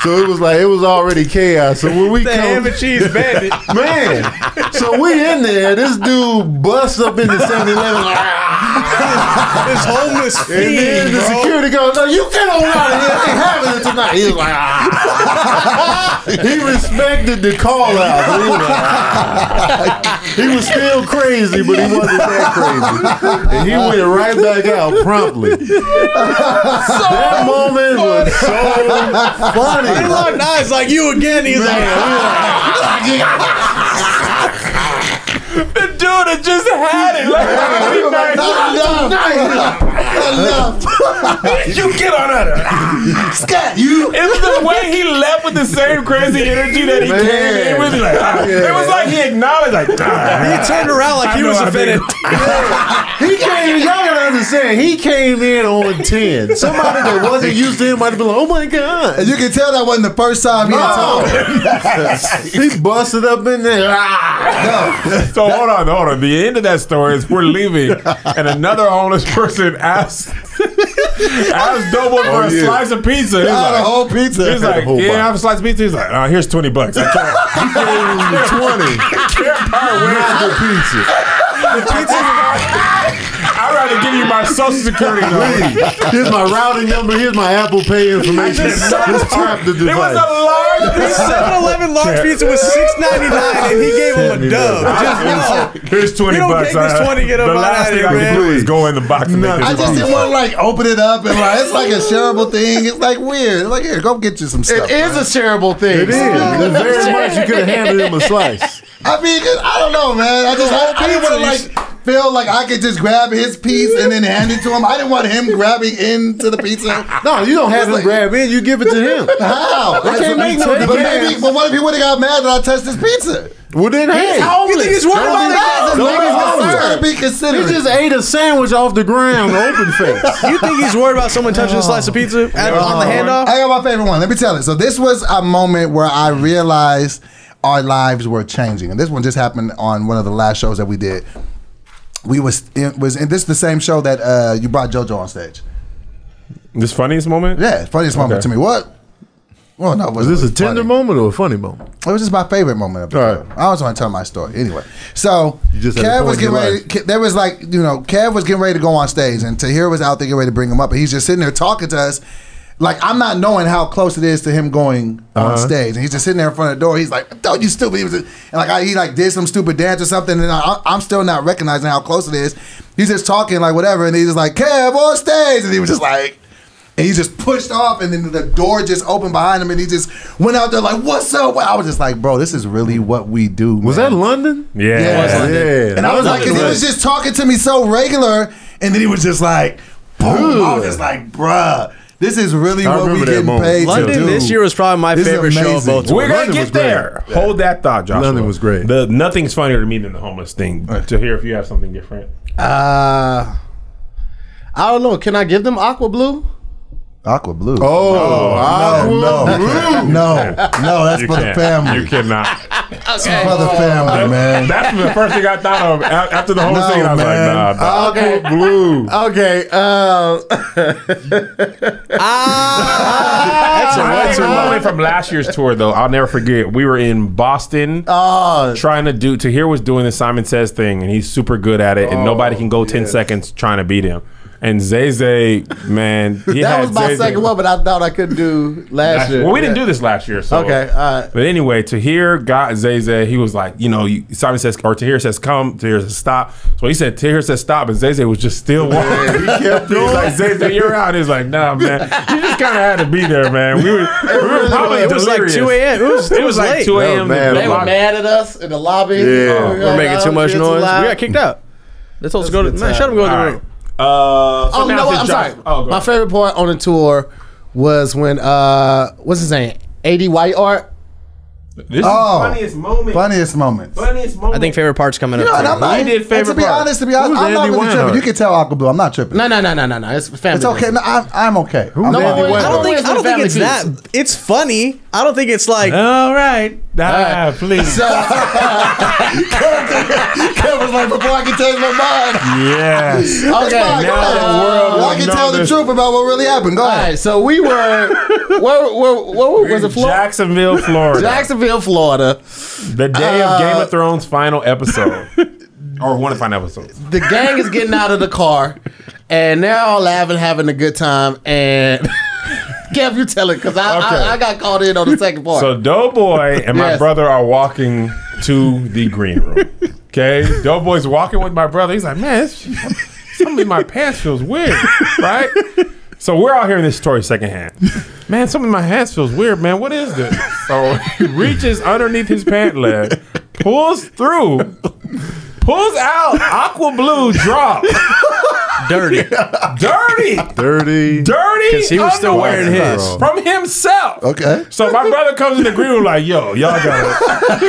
So it was like it was already chaos. So when we The come, ham and cheese bandit. Man, so we in there. This dude busts up in the (laughs) 7-Eleven. (laughs) This homeless and then the security goes, "No, you get on out of here. They having it tonight." He was like, ah. (laughs) he respected the call out. He was, ah. he was still crazy, but he wasn't that crazy. And he went right back out promptly. (laughs) that moment was so funny. He locked eyes like you again. He's like, The dude that just had it. Like, how many nights? Enough. You get on that. Scat, you. It was the way he left with the same crazy energy that he Man. came in with. Like, ah. It was like he acknowledged, like, ah. he turned around like I he was offended. (laughs) He came. Y'all gotta understand. He came in on ten. Somebody that wasn't used to him might have been like, "Oh my god!" And you can tell that wasn't the first time he had told. (laughs) he busted up in there. Ah. So hold on, hold on. The end of that story is we're leaving, (laughs) and another homeless person asked (laughs) asked DoBoy oh, for Oh, a yeah. slice of pizza. He's Got a whole pizza. he's like, whole yeah. I have a slice of pizza. He's like, oh, here's twenty bucks. I can't. (laughs) Twenty. can't part ways Not the pizza. I'd rather give you my social security number. Here's my routing number. Here's my Apple Pay information. just Just tap the device. It was a large pizza. 7-Eleven large pizza was six ninety nine, and he gave him a dub. Just no. Here's twenty You don't bucks. take this 20, get up the out last of thing here, I can man. do is go in the box and make Nah, this I just didn't want to like open it up and like it's like a shareable thing. It's like weird. It's like here, go get you some stuff. It is a shareable thing. It's (laughs) very much you could have handed him a slice. I mean, 'cause I don't know, man. I just I, I didn't want to like feel like I could just grab his piece and then hand it to him. I didn't want him grabbing into the pizza. (laughs) No, you don't have him like- grab in. You give it to him. (laughs) How? They can't make no But demands. maybe, but what if he would have got mad that I touched his pizza? Well, then, hey. You think he's worried about it? Don't be homeless. Gotta He just ate a sandwich off the ground, open face. (laughs) You think he's worried about someone touching a slice of pizza at, on the handoff? I got my favorite one. Let me tell you. So this was a moment where I realized our lives were changing, and this one just happened on one of the last shows that we did. We was it was and this is the same show that uh, you brought JoJo on stage. This funniest moment? Yeah, funniest moment Okay. to me. What? Well, no, Was wasn't this a really tender funny. moment or a funny moment? It was just my favorite moment of the All right. I always want to tell my story. Anyway, so just Kev was getting ready. life. Ke- There was like you know, Kev was getting ready to go on stage, and Tahir was out there getting ready to bring him up, and he's just sitting there talking to us. Like I'm not knowing how close it is to him going on Uh-huh. stage, and he's just sitting there in front of the door. He's like, "Don't you stupid!" He was, and like I, he like did some stupid dance or something, and I, I'm still not recognizing how close it is. He's just talking like whatever, and he's just like, "Kev on stage," and he was just like. And he just pushed off, and then the door just opened behind him, and he just went out there like, "What's up?" I was just like, "Bro, this is really what we do." Was that London? Yeah. Yeah. Yeah. And I was like, 'cause he was just talking to me so regular, and then he was just like, "Boom!" I was just like, "Bruh, this is really I what we remember that getting moment. paid to London do." this year was probably my This is favorite show of amazing. both. We're gonna London was get great. there. Hold that thought, Joshua. London was great. The, nothing's funnier to me than the homeless thing. Tahir if you have something different. Uh, I don't know. Can I give them aqua blue? Aqua Blue. Oh, Aqua no, Blue. no, no, that's You for the family. You cannot. That's for the family, man. That's the first thing I thought of after the whole No, thing. I was man. like, nah, nah. Aqua Blue. Okay. Uh, (laughs) That's a I that's have a a moment from last year's tour though. I'll never forget. We were in Boston uh, trying to do. Tahir was doing the Simon Says thing, and he's super good at it, and nobody can go ten seconds trying to beat him. And Zay Zay, man, (laughs) he that had was my Zay Zay- second one, but I thought I couldn't do last Last- year. Well, we didn't do this last year, so Okay, all right. But anyway, Tahir got Zay Zay. He was like, you know, you, Simon says, or Tahir says, come. Tahir says, stop. So he said, Tahir says, stop, and Zay Zay was just still walking. he kept (laughs) He's like, Zay Zay, you're out. He's like, nah, man. You just kind of had to be there, man. We were, we were probably It was like 2 a.m. It was It was like late. 2 a.m. That was. They were The- mad at us in the lobby. Yeah. Oh, We're making too much kids noise. We got kicked out. They told us to go to man. Shut them. Go to the room. Right. Uh, so Oh, you know what? I'm Josh- sorry. Oh, My ahead. favorite part on the tour was when uh, what's his name? AD White Art. This Oh. is the funniest moment. Funniest moments. Funniest moment. I think favorite part's coming up. You know, and. I'm not, He did and favorite to be part. honest, to be honest, Who's I'm not Andy really tripping. You can tell Aqua Blue. I'm not tripping. No, no, no, no, no, no. It's family. It's okay. No, I'm, I'm okay. I'm No, okay. wait, I don't think I don't think it's family that. It's funny. I don't think it's like All right. Ah, please. (laughs) Kev was like, before I can change my mind. yes. (laughs) Okay, Fine, now the world Y'all will can know tell the truth about what really happened. Go All ahead. right, so we were (laughs) where, where, where was it? Florida? Jacksonville, Florida. Jacksonville, Florida. The day Uh, of Game of Thrones final episode. or one of the final episodes. The gang is getting out of the car, and they're all laughing, having a good time. And Kev, you tell it because I, Okay. I I got called in on the second part. So DoBoy and my Yes. brother are walking to the green room. Okay? DoBoy's walking with my brother. He's like, man, something in my pants feels weird. Right? So we're all hearing this story secondhand. Man, something in my hands feels weird, man. What is this? So he reaches underneath his pant leg, pulls through, pulls out aqua blue drop. Dirty. (laughs) Dirty! Dirty. Dirty! 'Cause he was still wearing his. From himself. Okay. So my brother comes in the green room like, yo, y'all gotta (laughs)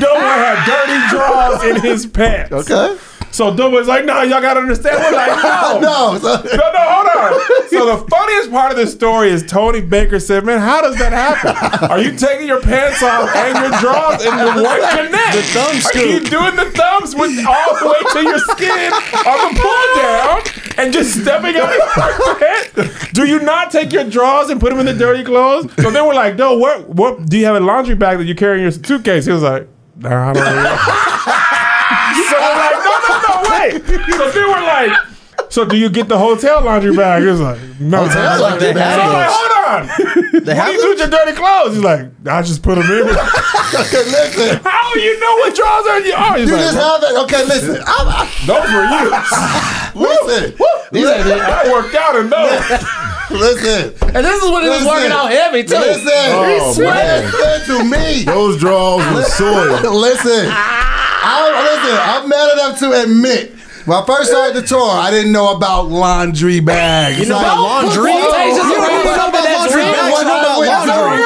DoBoy had dirty drawers in his pants. Okay. So DoBoy's like, no, y'all gotta understand. We're like, no. (laughs) No. No, no, hold on. So the funniest part of this story is Tony Baker said, "Man, how does that happen? Are you taking your pants off and your drawers and the one connect? The thumb Are you doing the thumbs with all the way to your skin on the pull down and just stepping out of your? Do you not take your drawers and put them in the dirty clothes? So then we're like, no, what? What? Do you have a laundry bag that you carry in your suitcase? He was like, no, I don't know. (laughs) So we're like, no, no, no, wait. So then we're like, so do you get the hotel laundry bag? He was like, no. Hotel So I'm like, hold on. (laughs) what do you do with your dirty clothes? He's like, I just put them in. (laughs) Okay, listen. How do you know what drawers are in your arms? He's You like, just have it. Okay, listen. (laughs) I'm, I, those for you. listen. Listen. I worked out in those. Listen. and this is when he was working out heavy too. Listen. Oh, man. Listen to me. Those draws were soiled. listen. I, listen. I'm mad enough to admit. When I first started the tour, I didn't know about laundry bags. You know Like, about laundry? Whoa, You whoa, don't whoa, know about whoa, laundry bags. You know about whoa, laundry.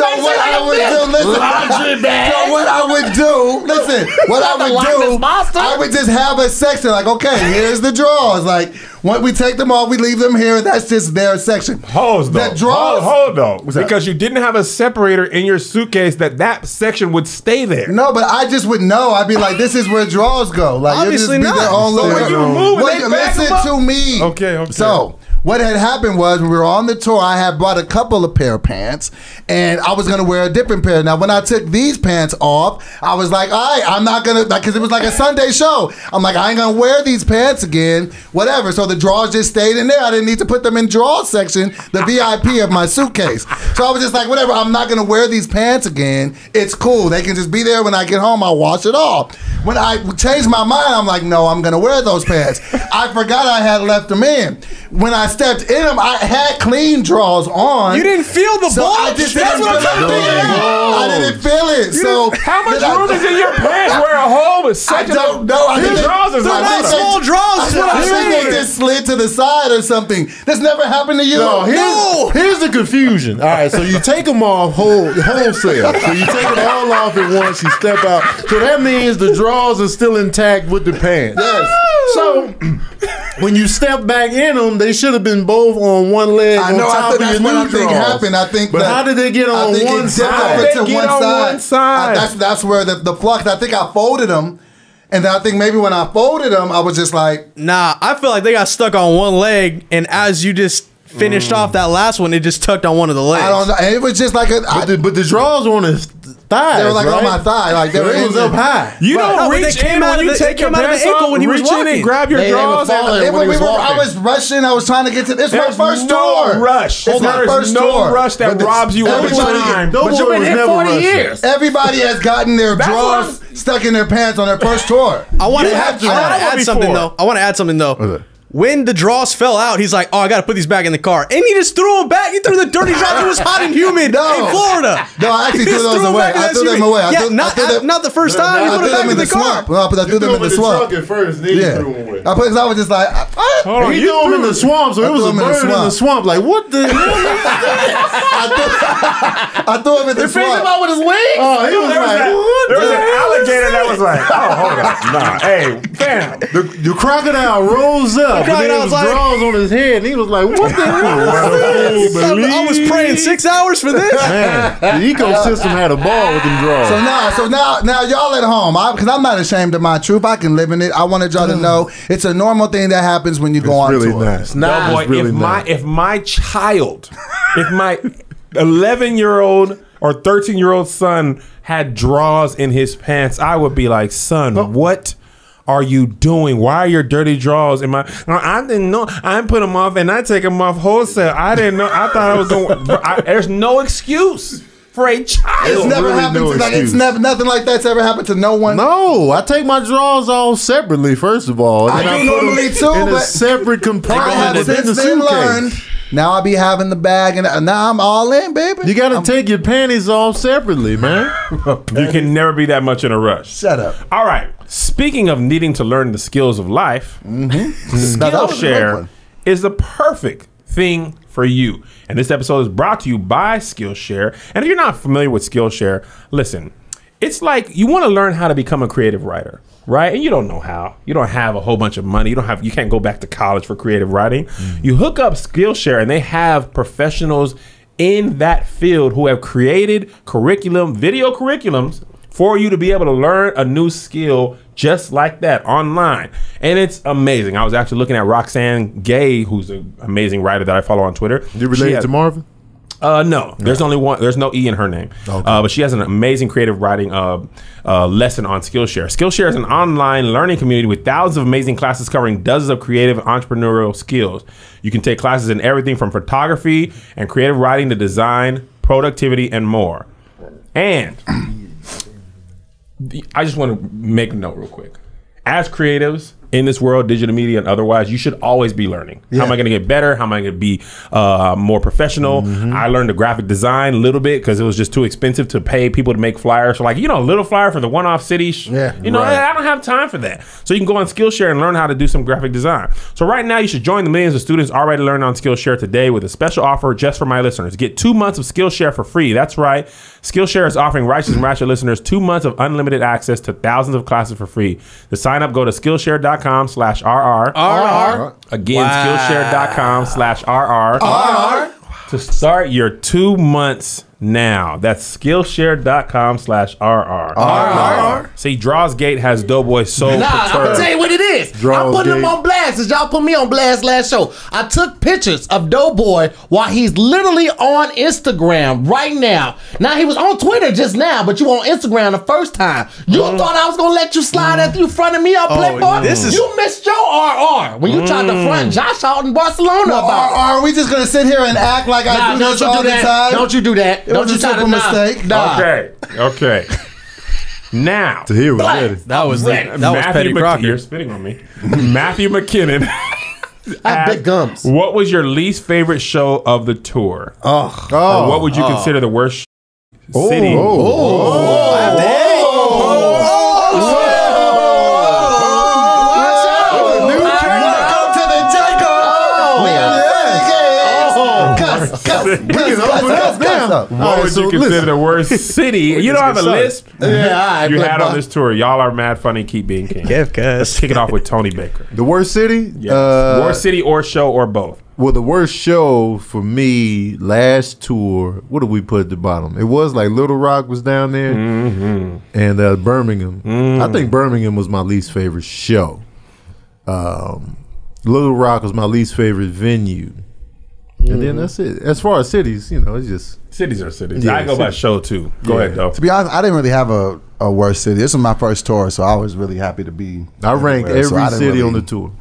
Whoa, Real thing. You So what I would do, listen. So what I would do, listen. What I would do, I would just have a section like, okay, here's the drawers. Like when we take them off, we leave them here. That's just their section. Hold though. The drawers. Hold, hold though. Because you didn't have a separator in your suitcase that that section would stay there. No, but I just would know. I'd be like, this is where drawers go. Like you'll Obviously just be not. their own So little. when you move and Wait, they back listen them up- to me. Okay, okay. So what had happened was when we were on the tour, I had brought a couple of pair of pants, and I was gonna wear a different pair. Now, when I took these pants off, I was like, all right, I'm not gonna because it was like a Sunday show. I'm like, I ain't gonna wear these pants again, whatever. So the drawers just stayed in there. I didn't need to put them in drawer section, the VIP of my suitcase. So I was just like, whatever. I'm not gonna wear these pants again. It's cool. They can just be there when I get home. I'll wash it off. When I changed my mind, I'm like, no, I'm gonna wear those pants. I forgot I had left them in. When I stepped in them, I had clean drawers on. You didn't feel the so I bulge. just That's didn't what I'm feel trying to figure out. I didn't feel it. So How much then I- is in your pants where a hole is I such don't know. I His think they- drawers is They're like not this. small drawers. That's what I I'm think saying. they just slid to the side or something. That's never happened to you. No, here's, No. here's the confusion. All right, so you take them off whole, wholesale. So you take them all off at once. You step out. So that means the drawers are still intact with the pants. Yes. So when you step back in them, they should have been both on one leg I on know. I think that's your what I think happened. I think. But that, how did they get I on think one it dipped side? over They to get one on side. one side. I- that's that's where the the flux. I think I folded them, and then I think maybe when I folded them, I was just like, Nah, I feel like they got stuck on one leg, and as you just finished mm. off that last one, it just tucked on one of the legs. I don't know. It was just like a. I, But the, but the drawers were on his thighs. they were like oh, right? on my thigh, like they were it was in up high. You Right. don't No, but they reach came in out when of you the- take your came out of the pants ankle off, when he was reach in and grab your They- they were drawers. falling and- It- when we were- I was rushing. I was trying to get to. It's my first no tour. rush. It's my There's first no tour. rush that But this- robs you of everybody- time. No but boy you've been here 40 years. Everybody has gotten their drawers stuck in their pants on their first tour. I want to add, to I wanna have add one something though. I want to add something though. Okay. When the draws fell out, he's like, "Oh, I got to put these back in the car," and he just threw them back. He threw the dirty draws. It was hot and humid No. in Florida. No, I (laughs) actually threw those them away. I threw them humid- away. I Yeah, threw- I not, threw them- not the first No, time. no, He put threw back them in in the the car. swamp. No, I put, I threw them in the the swamp. truck at first, then Yeah, you threw them away. I put because I was just like, I, I, on, He you threw them in the swamp, so I it was a him in the bird in the swamp. swamp. Like what the? (laughs) hell? (laughs) I threw him in the swamp. with his wings. Oh, he was like, there was an alligator that was like, oh, hold on. Nah, hey, fam. The, the crocodile rose up, and then there was like- draws on his head, and he was like, "What the hell?" is this? I, I was praying six hours for this. Man, the ecosystem had a ball with them draws. So now, so now, now y'all at home, because I'm not ashamed of my truth. I can live in it. I wanted y'all to know it's a normal thing that happens when you go on really tour. nice. No, boy, it's really if my if my child, if my 11 year old or 13 year old son had draws in his pants, I would be like, son, what? Are you doing? Why are your dirty drawers in my? No, I didn't know. I put them off and I take them off wholesale. I didn't know. I thought I was going. I, there's no excuse for a child. It's never really happened. no to, like, it's never nothing like that's ever happened to no one. No, I take my drawers off separately. First of all, and I then do put 'em normally too, in a but separate I compartment have the since then suitcase. learned. Now I be having the bag, and now I'm all in, baby. You got to take your panties off separately, man. (laughs) You can never be that much in a rush. Shut up. All right. Speaking of needing to learn the skills of life, mm-hmm. (laughs) Now, that was a great Skillshare is the perfect thing for you. And this episode is brought to you by Skillshare. And if you're not familiar with Skillshare, listen, it's like you want to learn how to become a creative writer, right? And you don't know how. You don't have a whole bunch of money. You don't have you can't go back to college for creative writing. Mm. You hook up Skillshare and they have professionals in that field who have created curriculum, video curriculums for you to be able to learn a new skill just like that online. And it's amazing. I was actually looking at Roxane Gay, who's an amazing writer that I follow on Twitter. You related has- to Marvin? Uh, no, there's only one. There's no e in her name. Uh, but she has an amazing creative writing uh, uh, lesson on Skillshare. Skillshare is an online learning community with thousands of amazing classes covering dozens of creative entrepreneurial skills. You can take classes in everything from photography and creative writing to design, productivity, and more. And (clears throat) I just want to make a note real quick. As creatives, in this world, digital media and otherwise, you should always be learning. How am I going to get better? How am I going to be uh, more professional? Mm-hmm. I learned the graphic design a little bit because it was just too expensive to pay people to make flyers. So, like, you know, a little flyer for the one off city. sh- Yeah, You know, right. I don't have time for that. So, you can go on Skillshare and learn how to do some graphic design. So, right now, you should join the millions of students already learning on Skillshare today with a special offer just for my listeners. Get two months of Skillshare for free. That's right. Skillshare is offering Righteous and Ratchet listeners two months of unlimited access to thousands of classes for free. To sign up, go to Skillshare.com slash RR. RR. Again, Wow. Skillshare.com slash RR. To start your two months now. That's Skillshare.com slash RR. RR. See, Draws Gate has DoBoy so Nah, I'm gonna tell you what it is. I'm Draws putting him Gate. on blast. Cause y'all put me on blast last show. I took pictures of DoBoy while he's literally on Instagram right now. Now he was on Twitter just now, but you on Instagram the first time. You mm. thought I was gonna let you slide mm. after you fronted me up, oh, Playboy? this is- you missed your RR when you tried to mm. front Josh out in Barcelona Well, about are, are we just gonna sit here and act like I Nah, do don't this you all do the that. time? Don't you do that. It don't was you a simple mistake. Nah. Okay. Okay. Now, Tahir what. That was the, that was Matthew Petty Mc- Crocker. You're spitting on me. (laughs) Matthew McKinnon. (laughs) I have big gums. What was your least favorite show of the tour? Oh, Or what would you oh. consider the worst city? Welcome Cuss, cuss, cuss, open cuss, up now. What All right, would so you consider listen. the worst (laughs) city? You don't have a list. (laughs) Yeah, all right, you had on this tour. Y'all are mad funny. Keep being (laughs) king. Kev Let's kick it off with Tony Baker. The worst city? Yes. Uh, worst city or show or both. Well, the worst show for me last tour. What did we put at the bottom? It was like Little Rock was down there, Mm-hmm. and uh, Birmingham. Mm. I think Birmingham was my least favorite show. Um, Little Rock was my least favorite venue, and Mm-hmm. then that's it. As far as cities, you know, it's just Cities are cities. Yeah, I go by show too. Go Yeah. ahead, though. To be honest, I didn't really have a, a worst city. This was my first tour, so I was really happy to be. I ranked everywhere. So every I city really- on the tour.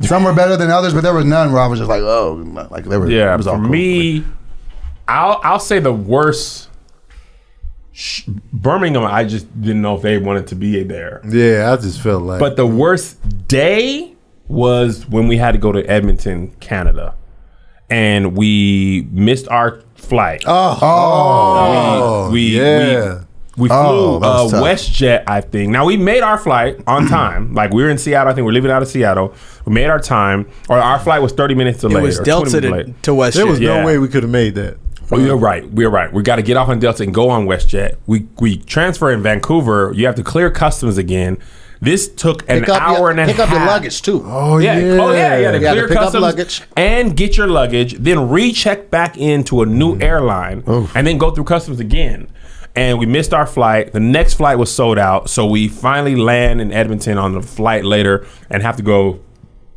Some were better than others, but there was none where I was just like, oh, like they were. Yeah, it was for cool. me, I'll I'll say the worst. Birmingham, I just didn't know if they wanted to be there. Yeah, I just felt like. But the worst day was when we had to go to Edmonton, Canada, and we missed our flight. oh, we, yeah. we we flew Oh, uh. WestJet, I think. Now we made our flight on time. like we were in Seattle. I think we are leaving out of Seattle. We made our time, or our flight was thirty minutes delayed. It was Delta to, late. to West there was Yeah. no way we could have made that. Oh, you're right. We're right. We got to get off on Delta and go on WestJet. We we transfer in Vancouver. You have to clear customs again. This took an hour your, and a pick half. up your luggage too. Oh yeah. Oh yeah. Yeah. To You had to clear pick up customs luggage. and get your luggage, then recheck back into a new mm. airline, and then go through customs again. And we missed our flight. The next flight was sold out, so we finally land in Edmonton on the flight later and have to go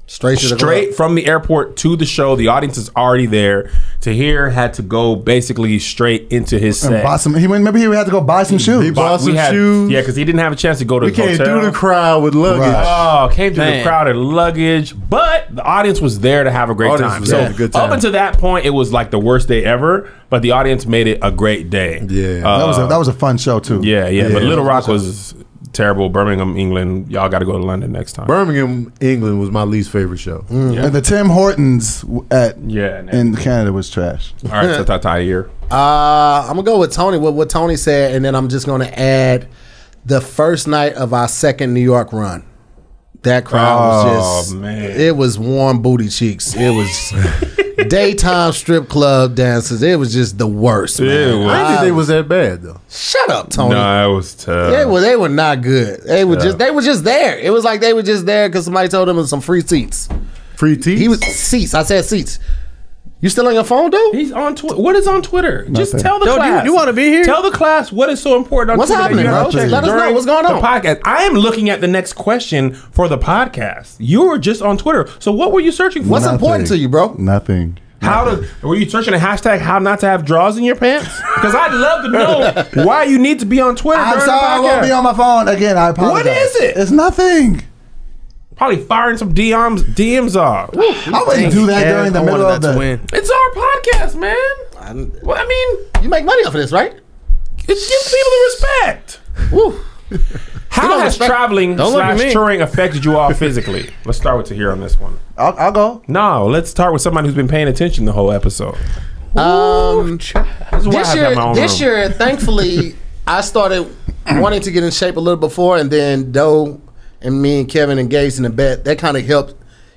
Straight to the straight club. from the airport to the show. The audience is already there. Tahir had to go basically straight into his And set. buy some. He went. Maybe he had to go buy some shoes. He bought some had, shoes. Yeah, because he didn't have a chance to go to We the can't hotel. do the crowd with luggage. Right. Oh, came to Man. the crowded luggage, but the audience was there to have a great Audience time. was So having a good up until that point, it was like the worst day ever, but the audience made it a great day. Yeah. Uh, that was a, that was a fun show too. yeah, yeah, But Little Rock was terrible. Birmingham, England. Y'all got to go to London next time. Birmingham, England was my least favorite show. And the Tim Hortons at Yeah, in Canada was trash. All right, so (laughs) Tata here. Uh, I'm gonna go with Tony. What what Tony said, and then I'm just gonna add the first night of our second New York run. That crowd Oh, was just man. It was warm booty cheeks. It was (laughs) daytime strip club dances. It was just the worst. Man. It was- I didn't think they was that bad though. Shut up, Tony. No, it was tough. They were they were not good. They were just they were just there. It was like they were just there because somebody told them it was some free seats. Free tea. He was seats. I said seats. You still on your phone, dude? He's on Twitter. What is on Twitter? Just tell the Yo, do you- class. you wanna be here? Tell the class what is so important on What's Twitter that happening, you have bro? to check Let us know. What's going on? The podcast. I am looking at the next question for the podcast. You were just on Twitter. So what were you searching for? What's important to you, bro? Nothing. How to were you searching a hashtag how not to have draws in your pants? Because I'd love to know (laughs) why you need to be on Twitter. I'm during sorry, I won't be on my phone again. I apologize. What is it? It's nothing. Probably firing some DMs DMs off. I wouldn't do that during the I middle wanted of that to the. win. It's our podcast, man. Well, I mean, You make money off of this, right? it gives people the respect. Woo. How don't has respect- traveling Don't look at slash me. touring affected you all physically? Let's start with Tahir on this one. I'll, I'll go. No, let's start with somebody who's been paying attention the whole episode. Um, This is why I this have year, have my own this room. year, thankfully, I started wanting to get in shape a little before, and then Doe and me and Kevin engaged in a bet. That kind of helped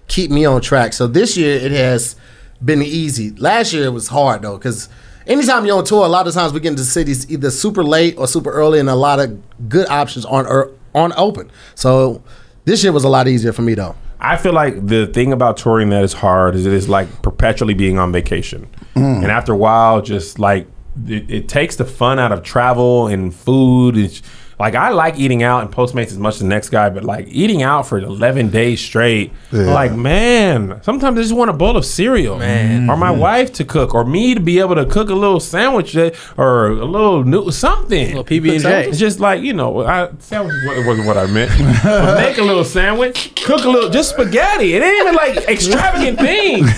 keep me on track. So this year, it has been easy. Last year, it was hard though, because anytime you're on tour, a lot of times we get into cities either super late or super early, and a lot of good options aren't er, aren't open. So this year was a lot easier for me though. I feel like the thing about touring that is hard is it is like perpetually being on vacation, and after a while, just like it, it takes the fun out of travel and food. It's, like I like eating out and Postmates as much as the next guy, but like eating out for eleven days straight, like man, sometimes I just want a bowl of cereal, man, or my mm-hmm. wife to cook, or me to be able to cook a little sandwich that- or a little new something. Little PB&J. It's just like you know, I, sandwich wa- wasn't what I meant. (laughs) Make a little sandwich, cook a little, just spaghetti. It ain't even like extravagant (laughs) things.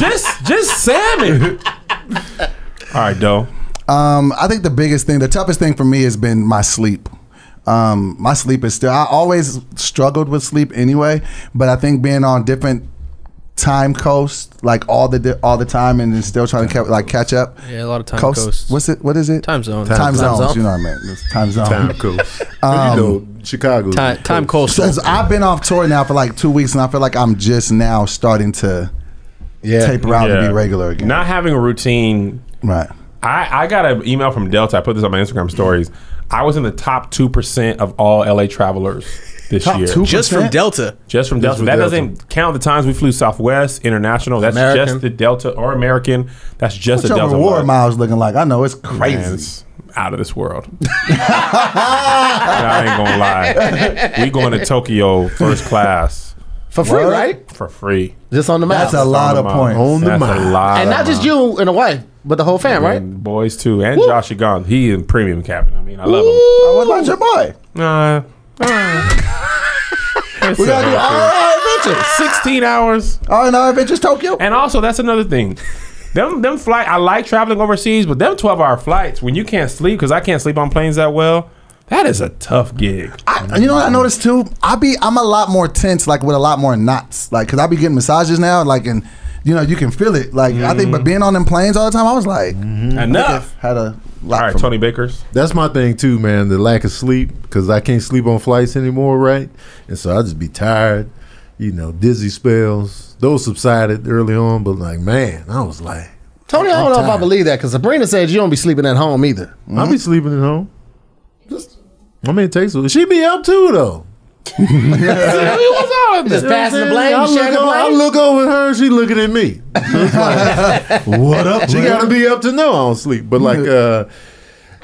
just, just salmon. All right, Doe. Um, I think the biggest thing, the toughest thing for me has been my sleep. Um, my sleep is still. I always struggled with sleep anyway, but I think being on different time coasts, like all the di- all the time, and then still trying to ca- like catch up. Yeah, a lot of time Coast. coasts. What's it? What is it? Time zone. Time, Time zones. zone. You know what I mean? It's time zone. Time coast. But (laughs) you know, Chicago. Time, time coastal. Since I've been off tour now for like two weeks, and I feel like I'm just now starting to Yeah. taper out and be regular again. Not having a routine. right. I, I got an email from Delta. I put this on my Instagram stories. I was in the top two percent of all LA travelers this Top year. 2%? Just from Delta. Just from Delta. from that Delta. doesn't count the times we flew Southwest, International. That's American. just the Delta or American. That's just What's the your Delta. reward one. miles looking like? I know it's crazy. Man, it's out of this world. (laughs) I ain't gonna lie. We going to Tokyo first class For free, What? right? for free. Just on the map. That's a lot of points. On the That's mile. a lot. and not just you and a wife, but the whole fam, right? And boys too, and Josh Gone. He in premium cabin. I mean, I love him. What about your boy? Nah. (laughs) We gotta do all adventures. Sixteen hours. All in our adventures, Tokyo. And also, that's another thing. Them them flight. I like traveling overseas, but them twelve hour flights when you can't sleep because I can't sleep on planes that well. That is a tough gig. I, you know what I noticed too? I be I'm a lot more tense, like with a lot more knots, like because I be getting massages now, like and you know you can feel it. Like I think, but mm-hmm. being on them planes all the time, I was like, mm-hmm. Enough. had a lot. All right, from- Tony Bakers. That's my thing too, man. The lack of sleep because I can't sleep on flights anymore, right? And so I just be tired, you know, dizzy spells. Those subsided early on, but like, man, I was like, Tony, I don't know if I believe that because Sabrina said you don't be sleeping at home either. I'll be mm-hmm. sleeping at home. I mean, it takes. She be up too though. (laughs) Just passing the blame, I you sharing look, the o- I blame. look over at her, she looking at me. It's (laughs) like, what up? She got to be up to know I don't sleep. But like, uh,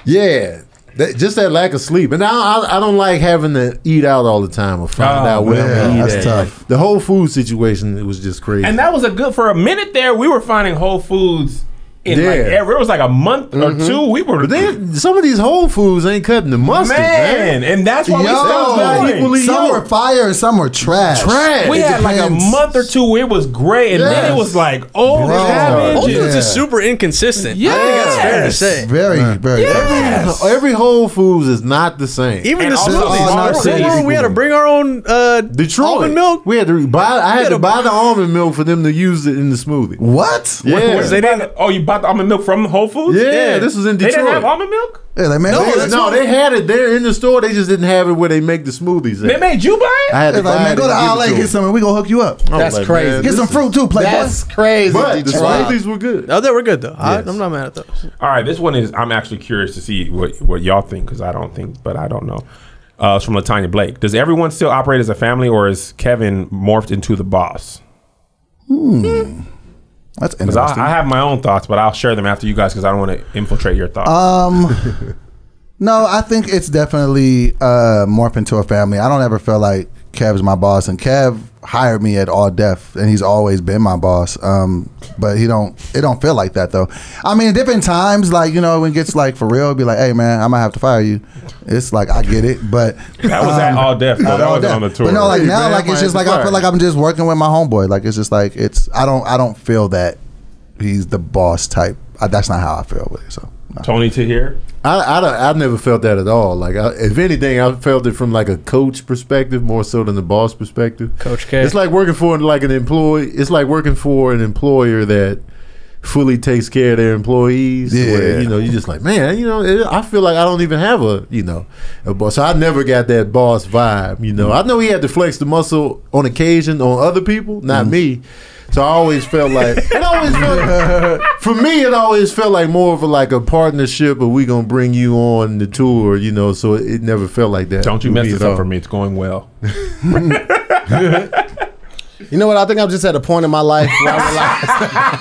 yeah, that, just that lack of sleep. And I, I, I don't like having to eat out all the time or find Oh, out where man, I'm gonna eat that's at. tough. The whole food situation, it was just crazy. And that was a good for a minute there. We were finding Whole Foods in like Yeah. It was like a month or two. We were but then some of these Whole Foods ain't cutting the mustard, man. man, and that's why we Yo, still not equally some yoked. were fire and some were trash. Trash. We It had like a month or two where it was great, and then it was like, oh, Bro. cabbage. Whole Yeah. Foods is super inconsistent. Yeah, I think that's fair to say. Very, very. Yes. Every Whole Foods is not the same. Even And the also smoothies. Remember- not remember when we had to bring our own uh, Detroit almond milk. We had to buy. I had had to to- buy the almond milk for them to use it in the smoothie. What? Yeah, Was they didn't? Oh, you bought the almond milk from Whole Foods? Yeah, this was in Detroit. They Detroit. didn't have almond milk. Yeah, they made No, they- that's no, they had it there in the store. They just didn't have it where they make the smoothies. At. They made you buy it. I had They're to like, man, it go to and LA, get them. some, and we gonna hook you up. I That's like, crazy. man, Get some fruit too, Playboy. That's crazy. But the Detroit. smoothies were good. Oh, they were good though. I, Yes. I'm not mad at those. All right, this one is. I'm actually curious to see what what y'all think because I don't think, but I don't know. Uh, it's from Latanya Blake. Does everyone still operate as a family, or is Kevin morphed into the boss? That's interesting. I, I have my own thoughts, but I'll share them after you guys because I don't want to infiltrate your thoughts. Um, (laughs) no, I think it's definitely uh, morphed into a family. I don't ever feel like Kev's my boss, and Kev hired me at All Def, and he's always been my boss. Um, but he don't. It don't feel like that though. I mean, different times, like you know, when it gets like for real, it'd be like, hey man, I might have to fire you. It's like I get it, but that was at All Def. Though. That All wasn't Def. on the tour. But no, like Hey, now, man, like it's just like to I feel like I'm just working with my homeboy. Like it's just like it's. I don't. I don't feel that he's the boss type. Uh, that's not how I feel with it. So Tony to here. I, I, have never felt that at all. Like, I, if anything, I felt it from like a coach perspective more so than the boss perspective. Coach K. It's like working for like an employee. It's like working for an employer that fully takes care of their employees. Yeah. where, you know, you're just like, man, you know, it, I feel like I don't even have a, you know, a boss. So I never got that boss vibe. You know, mm. I know he had to flex the muscle on occasion on other people, not mm. me. So I always felt like it always felt (laughs) for me. It always felt like more of a like a partnership, or we gonna bring you on the tour, you know. So it, it never felt like that. Don't you mess me this up all. for me. It's going well. (laughs) You know what? I think I'm just at a point in my life where I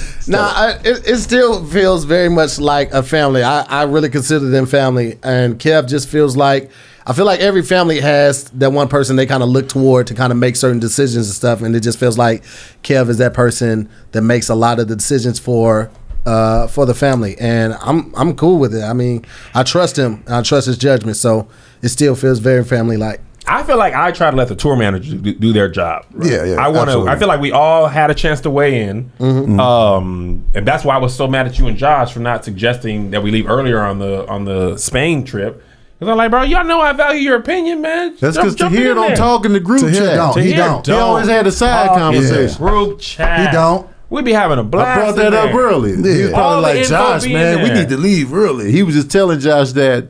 realize. (laughs) nah, I, it, it still feels very much like a family. I, I really consider them family, and Kev just feels like I feel like every family has that one person they kind of look toward to kind of make certain decisions and stuff, and it just feels like Kev is that person that makes a lot of the decisions for uh, for the family, and I'm I'm cool with it. I mean, I trust him. I trust his judgment, so it still feels very family like. I feel like I try to let the tour manager do, do their job. Yeah, yeah, I want to. I feel like we all had a chance to weigh in, um, and that's why I was so mad at you and Josh for not suggesting that we leave earlier on the on the Spain trip. Because I'm like, bro, y'all know I value your opinion, man. That's because jump Tahir in don't talk in the group Tahir chat. don't. He Tahir don't. He always had a side talk conversation. the Group chat. He don't. We be having a blast. I brought that in up there. early. He was Yeah. All probably like, Josh, man, we need to leave early. He was just telling Josh that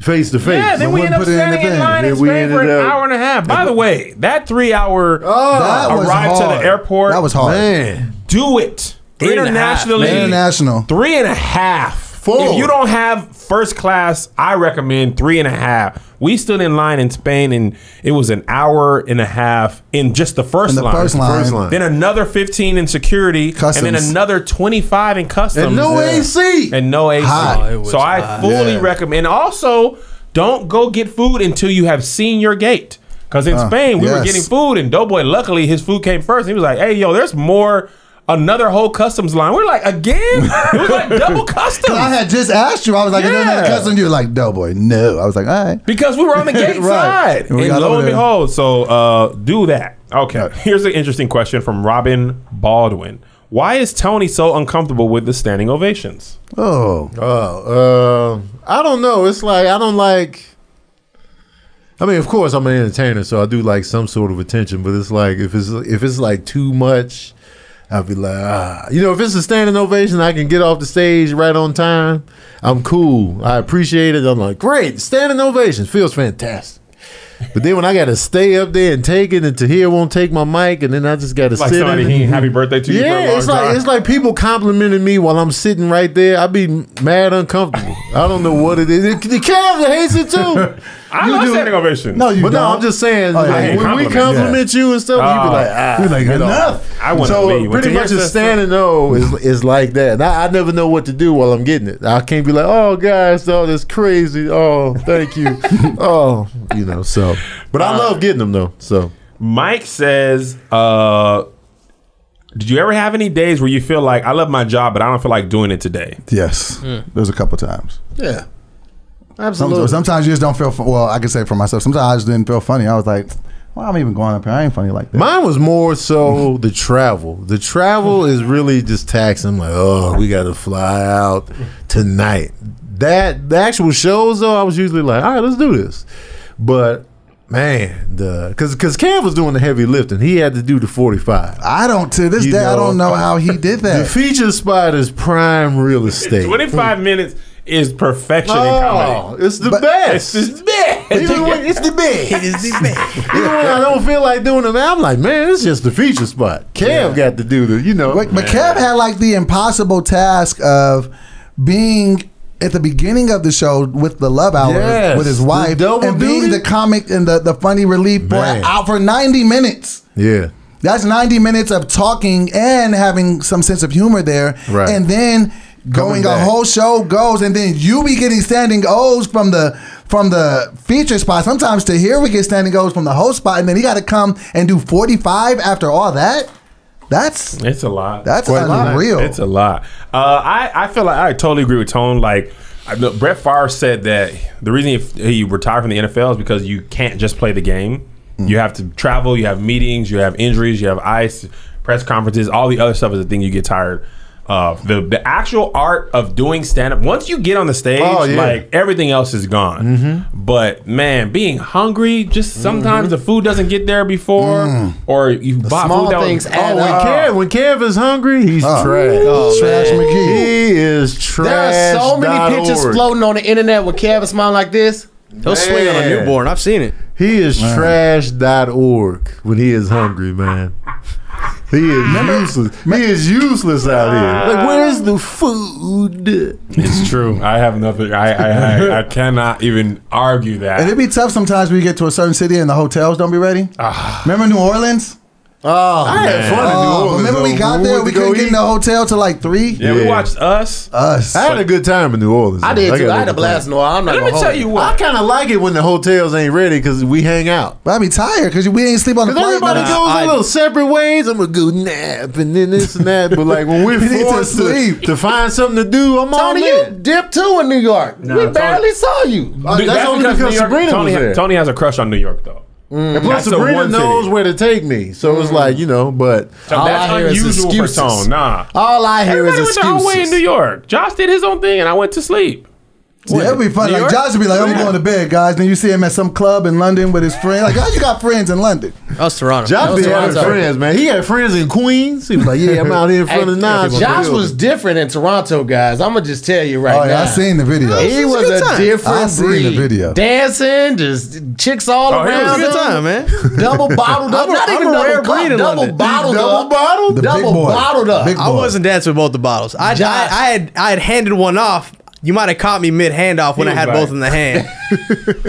face to face. Yeah, then we wouldn't up put it in standing in line in Then we Spain for an up- hour and a half. By the way, that three hour oh, That uh, arrive to the airport. That was hard. Man, do it Three and a half, internationally. International. Three and a half. Four. If you don't have first class, I recommend three and a half. We stood in line in Spain, and it was an hour and a half in just the first In the line. first line. First line. Then another fifteen in security, and then another twenty-five in customs, and no Yeah. AC. and no AC. Hot. Oh, it was so I fully Yeah. recommend. Also, don't go get food until you have seen your gate. Because in Uh, Spain, we were getting food, and DoBoy, luckily, his food came first. He was like, "Hey, yo, there's more." Another whole customs line. We're like, again? It was like double customs. (laughs) I had just asked you. I was like, is there Yeah. another cousin? You were like, DoBoy. No. I was like, all right. Because we were on the (laughs) gate Right. side. And And lo and there. behold, so uh, do that. Okay. Here's an interesting question from Robin Baldwin. Why is Tony so uncomfortable with the standing ovations? Oh. Oh, uh, I don't know. It's like I don't like. I mean, of course, I'm an entertainer, so I do like some sort of attention. But it's like if it's if it's like too much, I'll be like, ah, you know, if it's a standing ovation, I can get off the stage right on time. I'm cool. I appreciate it. I'm like, great, standing ovation feels fantastic. But then when I got to stay up there and take it, and Tahir won't take my mic, and then I just got to Like sit somebody it. happy birthday to you Yeah, it's like time. it's like people complimenting me while I'm sitting right there. I'd be mad uncomfortable. I don't know what it is. The Cavs hates it too. (laughs) I You love do- standing ovation. No, you But don't. no, I'm just saying. Oh, yeah, like, when we compliment, compliment you and stuff, you Oh. be like, ah, You're like, get enough. I wouldn't So be. Pretty much a standing O is is like that. And I, I never know what to do while I'm getting it. I can't be like, oh guys, oh that's crazy. Oh, thank you. (laughs) oh, you know. So, but I love getting them though. So Mike says, uh, did you ever have any days where you feel like I love my job, but I don't feel like doing it today? Yes. There's a couple times. Yeah. Some, Absolutely. sometimes you just don't feel. Fun. Well, I can say for myself. Sometimes I just didn't feel funny. I was like, "Well, I'm even going up here. I ain't funny like that." Mine was more so the travel. The travel is really just taxing. I'm like, oh, we got to fly out tonight. That the actual shows though, I was usually like, all right, let's do this. But man, the because because Cam was doing the heavy lifting. He had to do the 45. I don't. To this You day, I don't know how he did that. The that. feature spot is prime real estate. 25 minutes is perfection in Oh, comedy. it's the But- best. It's just bad. Even when- it's the best. It is the (laughs) best. Even when I don't feel like doing it, I'm like, man, it's just the feature spot. Cam got to do the, you know. But, but Kev had like the impossible task of being at the beginning of the show with the love hour Yes, with his the wife double and being duty. the comic and the, the funny relief for Man. out for 90 minutes. yeah. That's 90 minutes of talking and having some sense of humor there. Right. And then going a whole show goes and then you be getting standing O's from the from the feature spot. Sometimes Tahir we get standing O's from the host spot and then he got to come and do 45 after all that. That's It's a lot. That's Quite a lot. unreal. It's a lot. Uh, I I feel like I totally agree with Tone. Like I know Brett Favre said that the reason he, he retired from the NFL is because you can't just play the game. Mm. You have to travel. You have meetings. You have injuries. You have ice. press conferences, all the other stuff is the thing you get tired of. The the actual art of doing stand up. Once you get on the stage, Oh, yeah. like everything else is gone. Mm-hmm. But man, being hungry, just sometimes the food doesn't get there before, Mm. or you buy small food that was- things Oh, when up. Kev, when Kev is hungry, he's Oh. trash. Trash McGee. He is trash. There are so many pictures org. floating on the internet with Kevin smiling like this. He'll swing on a newborn. I've seen it. He is trash.org when he is hungry, man. He is useless. He is useless out here. Like, ah. where's the food? It's true. I have nothing. I I, I, I (laughs) cannot even argue that. And that. it'd be tough sometimes when you get to a certain city and the hotels don't be ready. Ah. Remember New Orleans? Oh, I had fun in New Oh, Orleans. remember we though. got When there, went we to go couldn't get in eat. the hotel till like three. Yeah, we Yeah. watched us. Us. I had a good time in New Orleans. I though. did too. gotta I had a blast in New Orleans. I'm not Let me gonna tell hold you I what. kind of like it when the hotels ain't ready because we hang out. But I be tired because we ain't sleep on the Because flight. everybody man. goes I- a little separate ways. I'm gonna go nap and then this and that. But like when we're (laughs) We need to forced to, sleep. to find something to do, I'm all Tony, you in. dipped too in New York. we Tony- barely saw you. Uh, that's only because New York- Sabrina Tony, was there. Tony has a crush on New York, though. Mm. And plus, That's Sabrina one city. knows where to take me, so it's mm. like you know. But So All that's I hear is unusual for excuses. Tone. Nah. All I hear Everybody is went the whole way in. New York. Josh did his own thing, and I went to sleep. Yeah, it'd be fun. New Like York? Josh would be like, "I'm going to bed, guys." Then you see him at some club in London with his friend. Like, oh, you got friends in London. That was Toronto. Josh was be having Toronto. friends, man. He had friends in Queens. He was like, "Yeah, I'm out here in front of nine. Josh was different in Toronto, guys. I'm gonna just tell you right Oh now. I seen the video. He was was a a different I seen breed. the video. Dancing, just chicks all Oh, he was around. a It was a good time, man. Double (laughs) bottled up. I'm Not I'm even double rare cup, breed in double London. bottled Double up. bottled. Double big bottled up. I wasn't dancing with both the bottles. I, I, I had I had handed one off. You might have caught me mid handoff when He I had was both in the hand.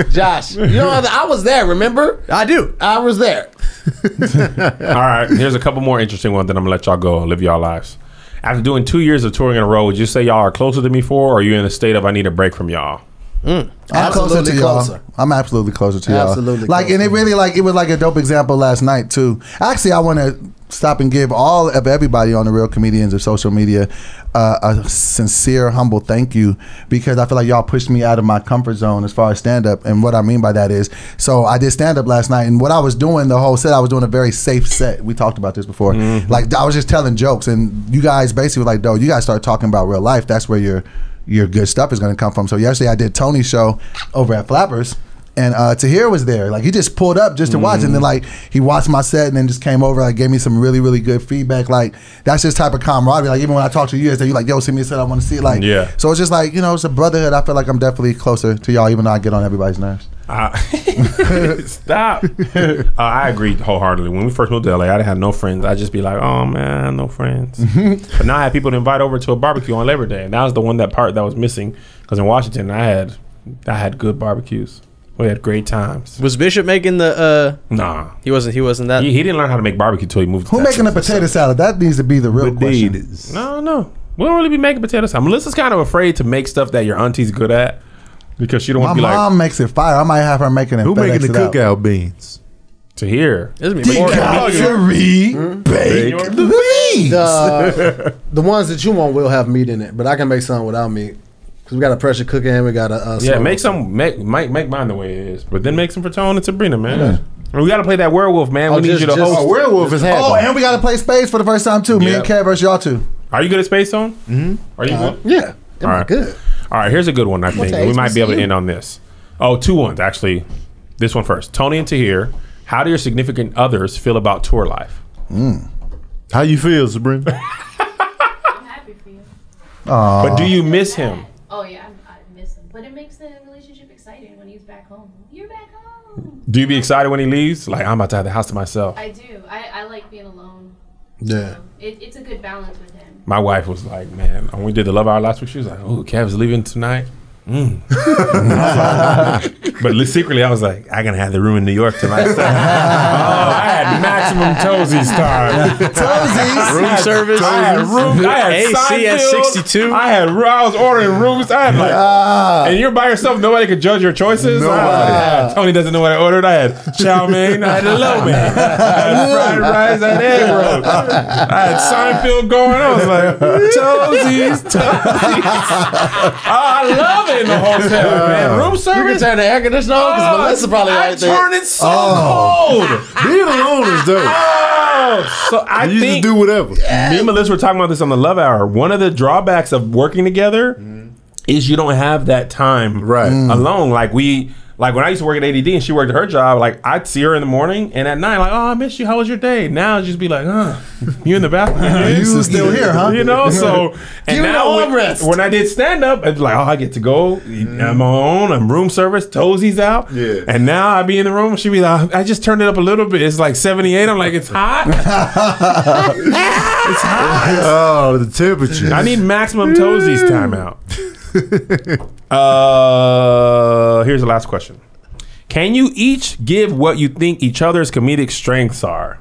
(laughs) Josh, you know I was there. Remember, I do. I was there. (laughs) All right, here's a couple more interesting ones that I'm gonna let y'all go and live y'all lives. After doing two years of touring in a row, would you say y'all are closer to me for, or are you in a state of I need a break from y'all? Mm. I'm closer Absolutely to y'all. closer. I'm absolutely closer to y'all. Absolutely Like, and it really like it was like a dope example last night too. Actually, I want to stop and give all of everybody on the Real Comedians of social media uh, a sincere, humble thank you because I feel like y'all pushed me out of my comfort zone as far as stand up. And what I mean by that is, so I did stand up last night, and what I was doing the whole set, I was doing a very safe set. We talked about this before. Like I was just telling jokes, and you guys basically were like, "Though you guys start talking about real life. That's where your your good stuff is going to come from." So yesterday I did Tony's show over at Flappers. And uh, Tahir was there. Like he just pulled up just to watch, and then like he watched my set, and then just came over, like gave me some really, really good feedback. Like that's just type of camaraderie. Like even when I talk to you, yesterday, you like, yo, send me a set. I want to see it. Like Yeah. So it's just like you know, it's a brotherhood. I feel like I'm definitely closer to y'all, even though I get on everybody's nerves. Uh, (laughs) stop. (laughs) uh, I agree wholeheartedly. When we first moved to LA, I didn't have no friends. I'd just be like, oh man, no friends. (laughs) but now I have people to invite over to a barbecue on Labor Day, and that was the one that part that was missing. Because in Washington, I had I had good barbecues. We had great times. Was Bishop making the? uh Nah, He wasn't. He wasn't that. he, he didn't learn how to make barbecue till he moved. To Who making a Texas. potato salad? That needs to be the real question. No, no. We don't really be making potato salad. Melissa's kind of afraid to make stuff that your auntie's good at because she don't My want to be mom like makes it fire. I might have her making it. Who FedEx making the it out. cookout beans? to hear. This is me. Decouchery, bake the beans. The, (laughs) the ones that you want will have meat in it, but I can make some without meat because we got a pressure cooker and we got a. Uh, Yeah, make some. Make make make mine the way it is, but then make some for Tone and Sabrina, man. And we got to play that werewolf, man. Oh, we need you to just- host. Oh, werewolf is Oh, and we got to play space for the first time too. Me Yeah. and Kev versus y'all two. Are you good at Space Zone? Mm-hmm. Are you good? Yeah, All right. good. All right, here's a good one. I think we might be able to end on this. Oh, two ones actually. This one first. Tony and Tahir. How do your significant others feel about tour life? How you feel, Sabrina? (laughs) I'm happy for you. But do you miss him? Oh yeah, I'm, I miss him, but it makes the relationship exciting when he's back home. You're back home. Do you be excited when he leaves? Like I'm about to have the house to myself. I do. I, I like being alone. Yeah. Um, it, it's a good balance with him. My wife was like, "Man, when we did the Love Hour last week, she was like, oh, Kev's leaving tonight." Mm. but secretly, I was like, "I gonna have the room in New York tonight." oh, I had maximum toesies time. toesies, Room service. I had room. I had AC at Seinfeld. 62. I had. I was ordering rooms. I had like, and you're by yourself. Nobody could judge your choices. I was ah, Tony doesn't know what I ordered. I had chow mein. I had lo mein. I had fried rice. I had egg rolls. I had Seinfeld going. I was like, toesies, toesies. Oh, I love it in the hotel, (laughs) man. Room You can service. turn the air conditioner on because Oh, uh, Melissa probably I right there. turn it so oh. cold. (laughs) Being alone is dope. Oh, so I You think just do whatever. me and Melissa were talking about this on the Love Hour. One of the drawbacks of working together mm-hmm. is you don't have that time Right. alone. Like we, like when I used to work at ADD and she worked at her job, like I'd see her in the morning and at night, like, oh, I miss you. How was your day? Now it's just be like, huh, (laughs) you in the bathroom? You still here, huh? You know, so (laughs) and Give me now when, armrest. when I did stand up, it's like, oh, I get to go. I'm mm. on. I'm room service. Toesies out. Yeah. And now I'd be in the room. She'd be like, I just turned it up a little bit. It's like 78. I'm like, it's hot. (laughs) it's hot. Oh, the temperature. I need maximum toesies timeout. (laughs) uh, here's the last question. Can you each give what you think each other's comedic strengths are?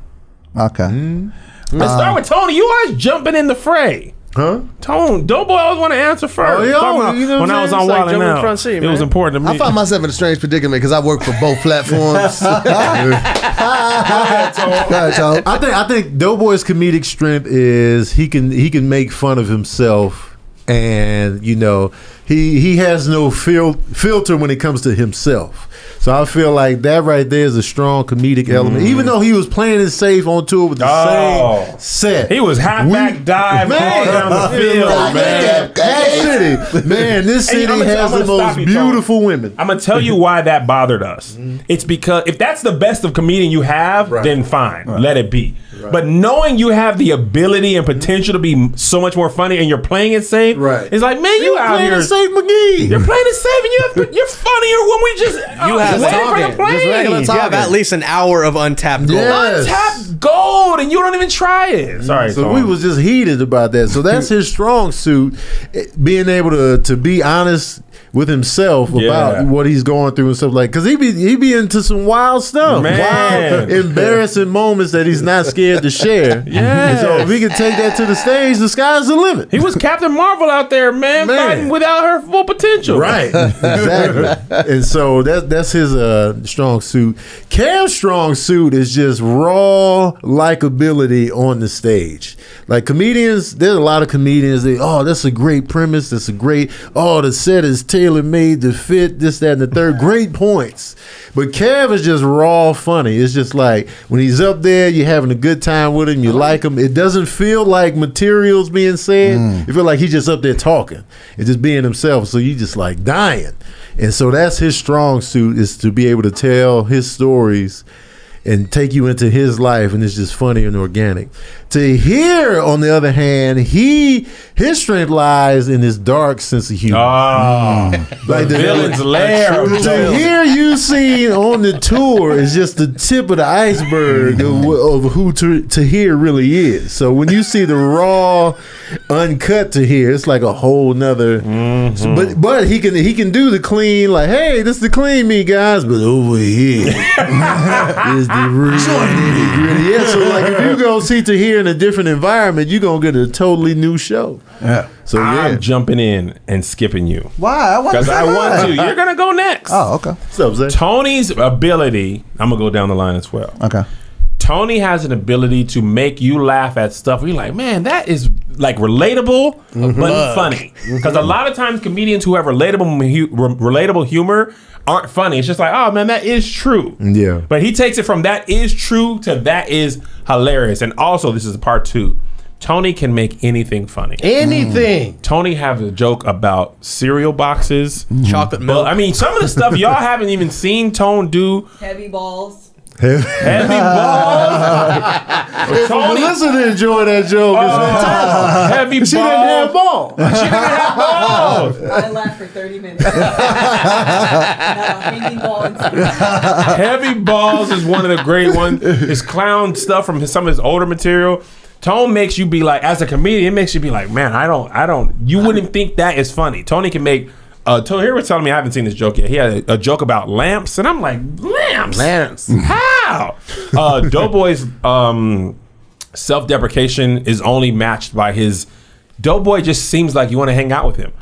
Okay. Let's start with Tony. You always jumping in the fray. Huh? Tone, DoBoy always want to answer first. Oh, yeah, about you know when I'm was on It's like Wild 'N in Out, front seat, it was important to me. I find myself in a strange predicament because I work for both platforms. (laughs) Go ahead, Toe. (laughs) I think I think DoBoy's comedic strength is he can he can make fun of himself, and you know he he has no fil- filter when it comes to himself. So I feel like that right there is a strong comedic element. Mm. Even though he was playing it safe on tour with the Oh. same set, he was halfback dive all down the field, man. That city, man, this city I'm gonna- I'm has gonna the stop most you, Tom. beautiful women. I'm gonna tell you why that bothered us. (laughs) Mm-hmm. It's because if that's the best of comedian you have, then fine, let it be. But knowing you have the ability and potential to be so much more funny, and you're playing it safe, Right. It's like, man, you out Playing here. it safe McGee. You're playing it safe, and you have, you're funnier when we just You have waiting for talking. the plane. Just regular You have at least an hour of untapped gold. Yes. Untapped gold, and you don't even try it. Sorry, So Tom. we was just heated about that. So that's (laughs) his strong suit, eh, being able to to be honest with himself Yeah. about what he's going through and stuff like. Because he be he be into some wild stuff, Man. wild, embarrassing moments that he's not scared to share. (laughs) Yes. And so if we can take that to the stage, the sky's the limit. He was Captain Marvel out there, man, Man. fighting without her full potential. Right, (laughs) exactly. and so that that's his uh, strong suit. Cam's strong suit is just raw likability on the stage. Like comedians, there's a lot of comedians. They oh, that's a great premise. That's a great. Oh, the set is tailor made to fit this, that, and the third. (laughs) Great points. But Kev is just raw funny. It's just like when he's up there, you're having a good time with him. You uh-huh. like him. It doesn't feel like materials being said. Mm. You feel like he's just up there talking and just being himself. So you just like dying. And so that's his strong suit is to be able to tell his stories and take you into his life and it's just funny and organic. Tahir, on the other hand, he his strength lies in his dark sense of humor. Oh, (laughs) like the villain's lair. Tahir you seen on the tour is just the tip of the iceberg of, of who to, Tahir really is. So when you see the raw, uncut Tahir, it's like a whole nother. so- but but he can he can do the clean like, hey, this is the clean me guys, but over here (laughs) is the real nitty gritty. Yeah, so like if you go see Tahir in a different environment, you're gonna get a totally new show. Yeah. So yeah, I'm jumping in and skipping you Why? I because I want to. You're gonna go next. Oh, okay. So? Tony's ability. I'm gonna go down the line as well. Okay. Tony has an ability to make you laugh at stuff. Where you're like, man, that is like relatable mm-hmm. but funny. Mm-hmm. Because a lot of times comedians who have relatable hu- re- relatable humor aren't funny. It's just like, oh man, that is true. Yeah. But he takes it from that is true to that is hilarious. And also, this is part two. Tony can make anything funny. Anything. Mm. Tony has a joke about cereal boxes. Chocolate Well, milk. I mean, some of the stuff (laughs) y'all haven't even seen Tone do. Heavy balls. Heavy balls. Tony, Melissa didn't enjoy that joke. It's uh, fantastic. heavy She didn't have balls. She didn't have (laughs) balls. I laughed for 30 minutes. (laughs) Not a hanging ball in sight. Heavy balls is one of the great ones. His clown stuff from his, some of his older material. Tone makes you be like, as a comedian, it makes you be like, man, I don't, I don't. You wouldn't think that is funny. Tony can make. Uh, Tony here was telling me I haven't seen this joke yet. He had a, a joke about lamps, and I'm like, lamps, Lance. How? Uh, (laughs) DoBoy's um, self-deprecation is only matched by his. DoBoy just seems like you want to hang out with him.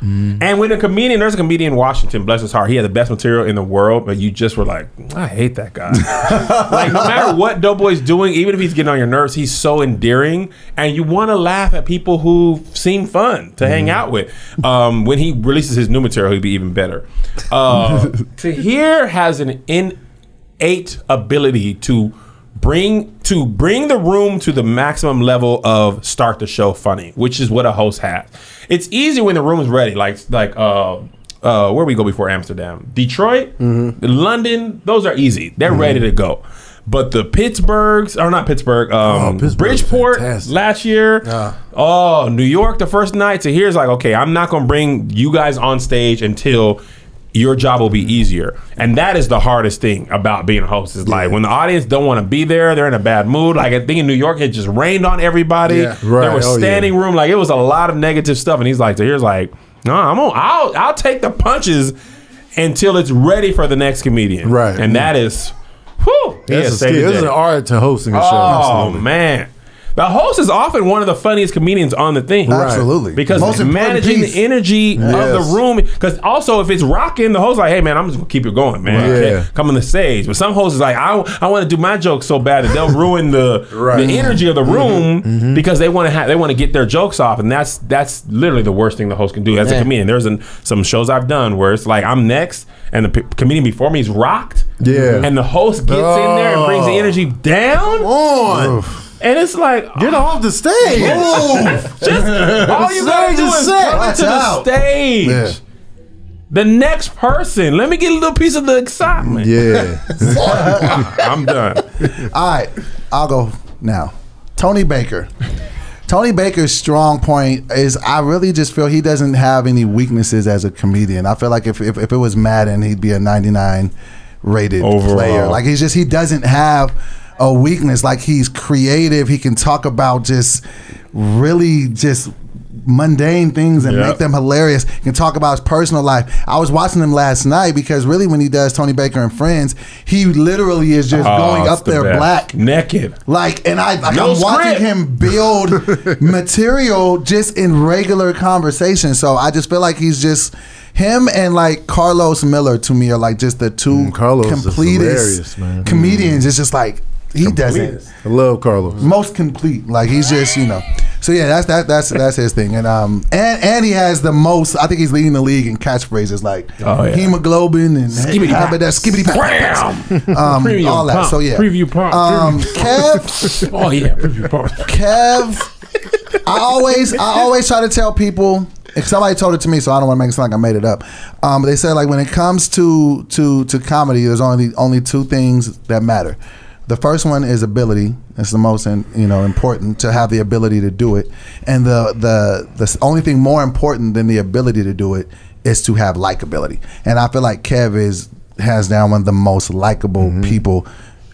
And when a comedian, there's a comedian in Washington, bless his heart, he had the best material in the world, but you just were like, I hate that guy. (laughs) like no matter what DoBoy's doing, even if he's getting on your nerves, he's so endearing, and you want to laugh at people who seem fun to hang out with. Um, when he releases his new material, he'll be even better. Uh, (laughs) Tahir has an innate ability to bring to bring the room to the maximum level of start the show funny, which is what a host has. It's easy when the room is ready, like like uh uh where we go before Amsterdam, Detroit, London. Those are easy. They're ready to go. But the Pittsburghs, or not Pittsburgh, um, Oh, Bridgeport fantastic. last year. Oh, New York the first night. So here's like, okay, I'm not gonna bring you guys on stage until your job will be easier. And that is the hardest thing about being a host. Is like when the audience don't want to be there, they're in a bad mood. Like I think in New York, it just rained on everybody. Yeah. Right. There was Oh, yeah. standing room. Like it was a lot of negative stuff. And he's like, so here's like, no, I'm on. I'll I'll take the punches until it's ready for the next comedian. Right. And that is, whew. he That's a skill. an art to hosting a show. Oh Absolutely. man, the host is often one of the funniest comedians on the thing. Absolutely. Because Most important managing the energy of the room. Because also, if it's rocking, the host like, hey man, I'm just gonna keep it going, man. Right. Yeah. Come on the stage. But some hosts is like, I, I want to do my jokes so bad that they'll ruin the (laughs) Right. the energy of the room Mm-hmm. because they want to have they want to get their jokes off, and that's that's literally the worst thing the host can do as a comedian. There's an, some shows I've done where it's like I'm next, and the p- comedian before me is rocked. Yeah. And the host gets in there and brings the energy down. On. And it's like, Get off the stage. (laughs) just all you gotta Stage do is is set. come Watch into the out. stage. Yeah. The next person. Let me get a little piece of the excitement. Yeah. (laughs) I'm done. All right, I'll go now. Tony Baker. Tony Baker's strong point is I really just feel he doesn't have any weaknesses as a comedian. I feel like if, if, if it was Madden, he'd be a 99 rated Overall. player. Like he's just he doesn't have a weakness. Like he's creative. He can talk about just really just mundane things and Yep. make them hilarious. He can talk about his personal life. I was watching him last night because really when he does Tony Baker and Friends, he literally is just going Oh, it's up the there best. black Naked. like, and I, like, No I'm watching him build (laughs) material just in regular conversation. So I just feel like he's just him and like Carlos Miller to me are like just the two Mm, Carlos is completest hilarious, man. comedians. It's just like he doesn't I love Carlos. most complete. Like he's just you know. So yeah, that's that that's that's his thing. And um and and he has the most. I think he's leading the league in catchphrases like Oh, yeah. hemoglobin and Skibbity habit that skibbity pop, um, Premium all that. pump. So yeah, Preview pump. Um, Preview- Kev. (laughs) Oh yeah, preview pump. Kev, I always I always try to tell people. If somebody told it to me, so I don't want to make it sound like I made it up. Um, but they said like when it comes to to to comedy, there's only only two things that matter. The first one is ability. It's the most in, you know important to have the ability to do it, and the the the only thing more important than the ability to do it is to have likability. And I feel like Kev is hands down one of the most likable mm-hmm. people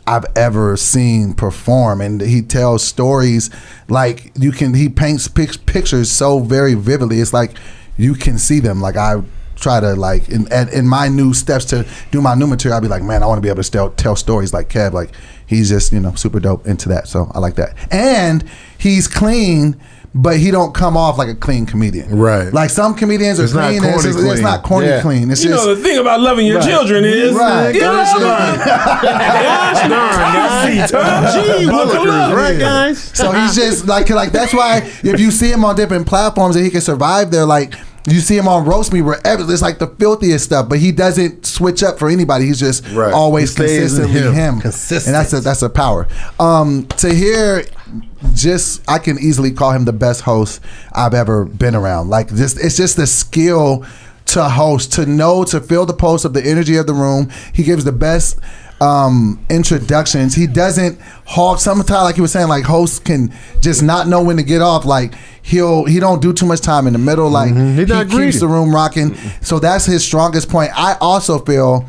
I've ever seen perform, and he tells stories like you can. He paints pictures so very vividly. It's like you can see them. Like I try to like in in, in my new steps to do my new material. I'd be like, man, I want to be able to tell tell stories like Kev. Like he's just you know super dope into that. So I like that, and he's clean. But he don't come off like a clean comedian, Right. Like some comedians are It's not clean. and it's, corny just- it's not corny Yeah. clean. It's You just know the thing about loving your Right. children is Right. You Gosh love them. Gosh darn, guys. Gee, up. right, guys? So he's just like like that's why if you see him on different platforms and he can survive there, like you see him on roast me wherever it's like the filthiest stuff, but he doesn't switch up for anybody. He's just Right. always He stays consistently him. him. Consistent. and that's a that's a power. Um, Tahir just I can easily call him the best host I've ever been around. Like this, it's just the skill to host, to know, to feel the pulse of the energy of the room. He gives the best um introductions. He doesn't hog sometimes like he was saying like hosts can just not know when to get off. Like he'll he don't do too much time in the middle. Like He he keeps the room rocking. So that's his strongest point. I also feel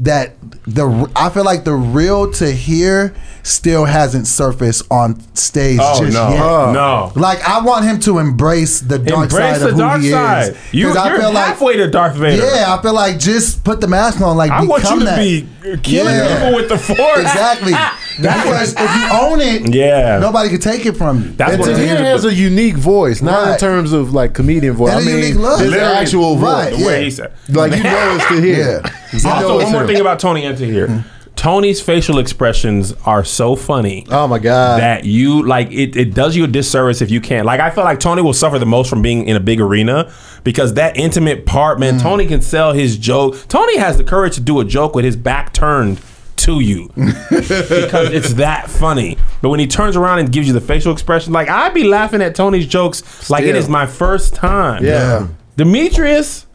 that the I feel like the real Tahir still hasn't surfaced on stage Oh just no, yet. no. Like I want him to embrace the dark Embrace side the of who dark he side. is. You, 'Cause I you're feel like halfway to Darth Vader. yeah, I feel like just put the mask on. Like I want become you to that. be killing Yeah. people with the (laughs) force. exactly. (laughs) because if you own it, Yeah. nobody can take it from you. That's And what Tahir Tahir has a unique voice, not in terms of like comedian voice. And I a mean, unique look. his actual voice. Right, the yeah. way he said. Like you know it's Tahir. Yeah. Also, one more thing about Tony Enter here. Tony's facial expressions are so funny. Oh my god. that you like it, it does you a disservice if you can't like i feel like tony will suffer the most from being in a big arena because that intimate part man mm. tony can sell his joke tony has the courage to do a joke with his back turned to you (laughs) because it's that funny. But when he turns around and gives you the facial expression, like I'd be laughing at Tony's jokes like it is my first time. Yeah. Demetrius.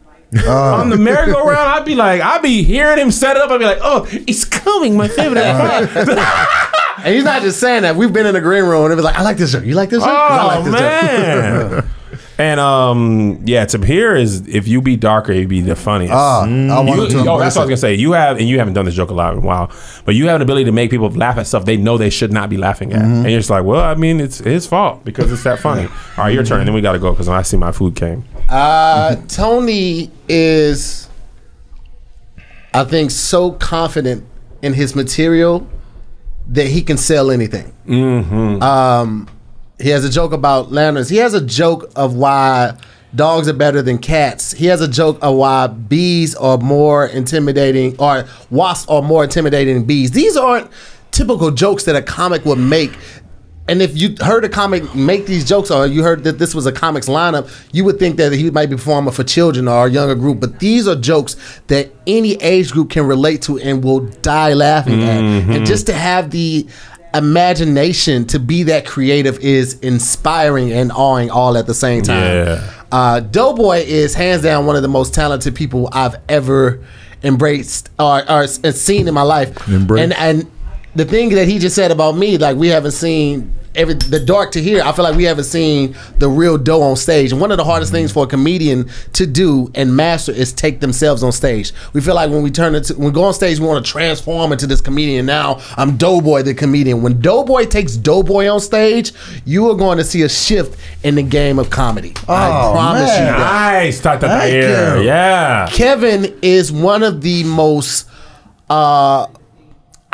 On the merry-go-round, I'd be like, I'd be hearing him set it up. I'd be like, "Oh, it's coming, my favorite." (laughs) And he's not just saying that. We've been in the green room and it was like, I like this joke. You like this joke? 'Cause I Oh like this joke. man. (laughs) and um, yeah, Tahir is if you be darker, you'd be the funniest. I You, wanted to oh, that's what I was gonna say. You have, and you haven't done this joke a lot in a while, but you have an ability to make people laugh at stuff they know they should not be laughing at, Mm-hmm. and you're just like, well, I mean, it's his fault because it's that funny. (laughs) All right, your turn. Then we got to go because I see my food came. Uh, Tony is, I think, so confident in his material that he can sell anything. Um, he has a joke about lanterns. He has a joke of why dogs are better than cats. He has a joke of why bees are more intimidating, or wasps are more intimidating than bees. These aren't typical jokes that a comic would make. And if you heard a comic make these jokes, or you heard that this was a comics lineup, you would think that he might be performing for children or a younger group. But these are jokes that any age group can relate to and will die laughing at. And just to have the imagination to be that creative is inspiring and awing all at the same time. Yeah. Uh, DoBoy is hands down one of the most talented people I've ever embraced or, or seen in my life. Embraced. And and the thing that he just said about me, like we haven't seen every the dark Tahir. I feel like we haven't seen the real dough on stage. And one of the hardest things for a comedian to do and master is take themselves on stage. We feel like when we turn into when we go on stage, we want to transform into this comedian. Now I'm DoBoy the comedian. When DoBoy takes DoBoy on stage, you are going to see a shift in the game of comedy. I Oh, promise man. you that. Nice, Tata Thank Tahir. you. Yeah. Kevin is one of the most. Uh,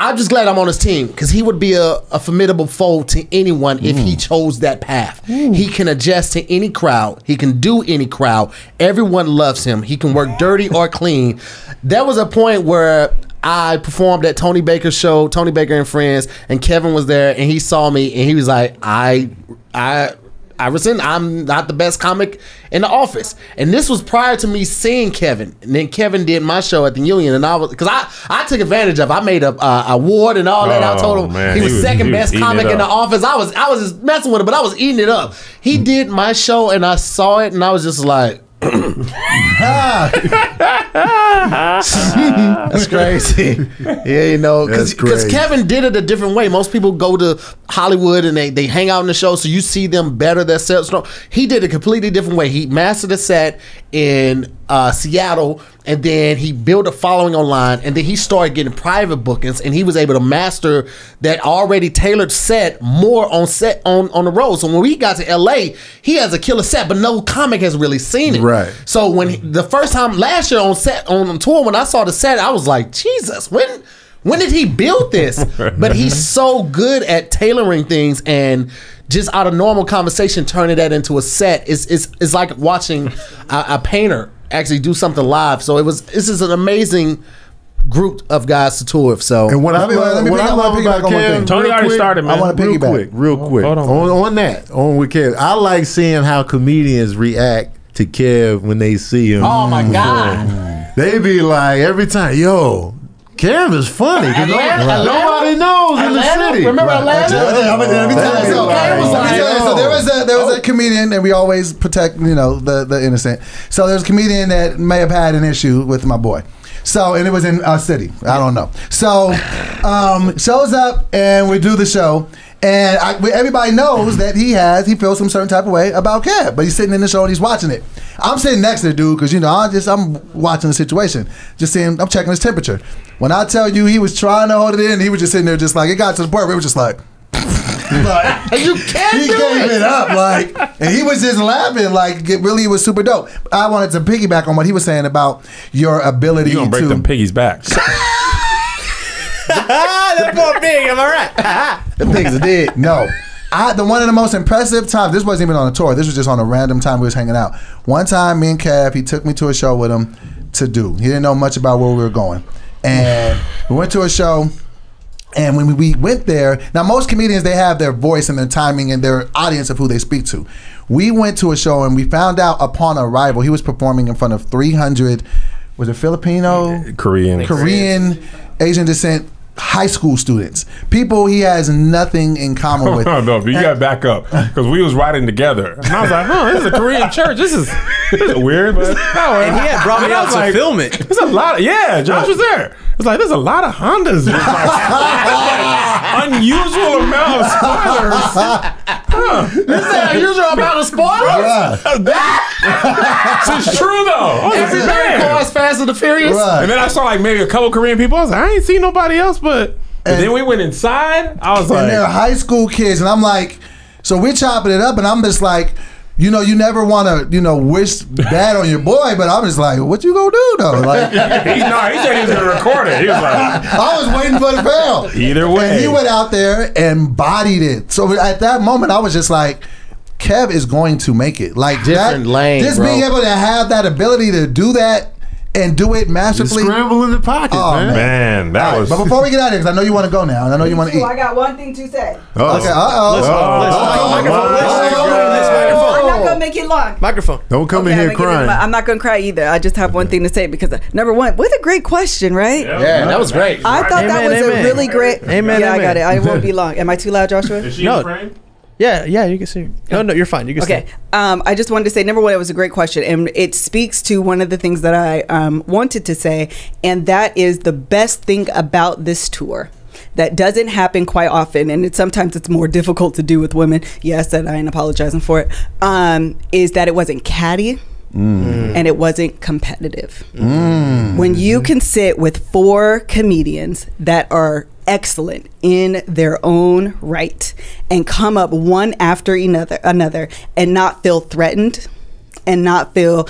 I'm just glad I'm on his team because he would be a, a formidable foe to anyone if he mm. chose that path. He can adjust to any crowd. He can do any crowd. Everyone loves him. He can work dirty or clean. There was a point where I performed at Tony Baker's show, Tony Baker and Friends, and Kevin was there, and he saw me, and he was like, "I, I." Iverson, I'm not the best comic in the office, and this was prior to me seeing Kevin. And then Kevin did my show at the Union, and I was because I I took advantage of. I made a uh, award and all that. I Oh, told him man. he was He was- second was best eating comic in the office. I was I was just messing with him, but I was eating it up. He did my show, and I saw it, and I was just like. (laughs) That's crazy. Yeah, you know, because. Kevin did it a different way. Most people go to Hollywood and they, they hang out in the show, so you see them better themselves. No, he did a completely different way. He mastered the set in uh, Seattle, and then he built a following online, and then he started getting private bookings, and he was able to master that already tailored set more on set on on the road. So when we got to LA, he has a killer set, but no comic has really seen it. Right. So when he, the first time last year on set on tour, when I saw the set, I was like, Jesus, when when did he build this? (laughs) but he's so good at tailoring things and just out of normal conversation, turning that into a set. It's it's, it's like watching a, a painter actually do something live. So it was this is an amazing group of guys to tour with. So And what I Let me- let love, me what I I love piggyback about on one Kev, thing. Tony already quick, started, man. I wanna real piggyback. quick, real oh, quick. hold on. on. On, that, on with Kev, I like seeing how comedians react to Kev when they see him. Oh my God. They be like every time, yo, Kev is funny. 'cause no- Atlanta- Atlanta- nobody knows in the Atlanta? city. Remember Atlanta? Yeah, but let me tell you That's something. okay. Let me tell you, So there was a there was Oh. a comedian, and we always protect you know the the innocent. So there's a comedian that may have had an issue with my boy. So and it was in our city. I don't know. So um, shows up and we do the show. And I, everybody knows that he has, he feels some certain type of way about Kev, but he's sitting in the show and he's watching it. I'm sitting next to the dude because you know I just I'm watching the situation, just seeing I'm checking his temperature. When I tell you he was trying to hold it in, he was just sitting there, just like it got to the point where it was just like, (laughs) (laughs) like (laughs) You can't he do gave it. it up like, (laughs) and he was just laughing like it really was super dope. I wanted to piggyback on what he was saying about your ability You gonna break to. them piggies back? that poor pig. Am I right? The pigs are dead. No. I, the one of the most impressive times, this wasn't even on a tour, this was just on a random time we was hanging out. One time, me and Kev, he took me to a show with him to do. He didn't know much about where we were going. And we went to a show, and when we went there, now most comedians, they have their voice and their timing and their audience of who they speak to. We went to a show, and we found out upon arrival, he was performing in front of 300, was it Filipino? Korean. Korean, Asian descent high school students, people he has nothing in common (laughs) with. Oh, no, but you got to back up because we was riding together, and I was like, "Huh, this is a Korean (laughs) church. This is, this is weird." But (laughs) no, And he had brought me out to like, film it. There's a lot. Of, yeah, Josh was there. It's like there's a lot of Hondas. Like, unusual amount of spoilers. Huh. This is an unusual amount of spoilers. this is true though. Like, Every man. cars Fast and the Furious. Right. And then I saw like maybe a couple Korean people. I was like, I ain't seen nobody else, but. But And- then we went inside. I was and they're high school kids, and I'm like, so we're chopping it up, and I'm just like. You know, you never want to, you know, wish bad on your boy, but I'm just like, what you gonna do though? (laughs) Like, he, no, he said he was gonna record it. He was like, (laughs) I was waiting for the bell. Either way. And he went out there and bodied it. So at that moment, I was just like, Kev is going to make it. Like Different that, lane, Just bro. being able to have that ability to do that and do it Just masterfully. scramble in the pocket, Oh, man. man, that All right, was. but before we get out of here, because I know you want to go now, and I know you want to eat. Ooh, I got one thing to say. Uh-oh. Okay, uh oh. Listen, listen, microphone, listen, listen, I'm not gonna make it long. microphone. Don't come Okay, in I'm here crying. my- I'm not gonna cry either. I just have one thing to say because uh, number one, what a great question, right? Yeah, that was great. I thought that was amen. a really great. Amen, Yeah, I got it. I won't be (laughs) long. Am I too loud, Joshua? Is she No. In frame? Yeah, yeah, you can see. No, no, you're fine. You can see. Okay. Um, I just wanted to say, number one, it was a great question, and it speaks to one of the things that I um, wanted to say, and that is the best thing about this tour. That doesn't happen quite often, and it, sometimes it's more difficult to do with women. Yes, that I ain't apologizing for it. Um, is that it wasn't catty and it wasn't competitive. When you can sit with four comedians that are excellent in their own right and come up one after another another and not feel threatened and not feel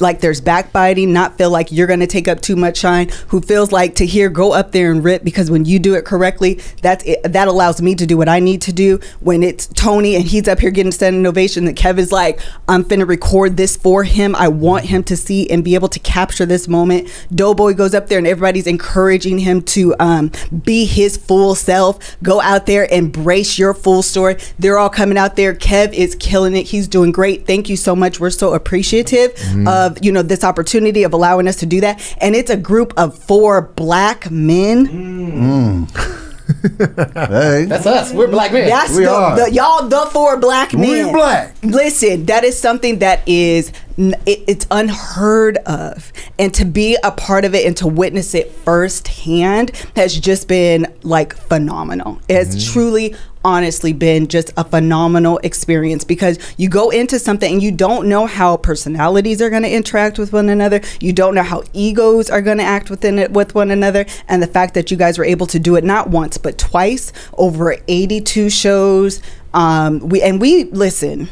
like there's backbiting, not feel like you're going to take up too much shine, who feels like Tahir go up there and rip because when you do it correctly, that's it, that allows me to do what I need to do. When it's Tony and he's up here getting standing ovation, that Kevin's like, I'm finna record this for him. I want him to see and be able to capture this moment. DoBoy goes up there and everybody's encouraging him to um, be his full self. Go out there, embrace your full story. They're all coming out there. Kev is killing it. He's doing great. Thank you so much. We're so appreciative mm-hmm. of you know this opportunity of allowing us to do that. And it's a group of four black men. Mm. (laughs) Hey. That's us. We're black men. That's We the, are. the- y'all the four black men. We black. Listen, that is something that is n- it, it's unheard of, and to be a part of it and to witness it firsthand has just been like phenomenal. It has truly. Honestly, been just a phenomenal experience because you go into something and you don't know how personalities are going to interact with one another. You don't know how egos are going to act within it with one another, and the fact that you guys were able to do it not once but twice over 82 shows. Um, we and we listen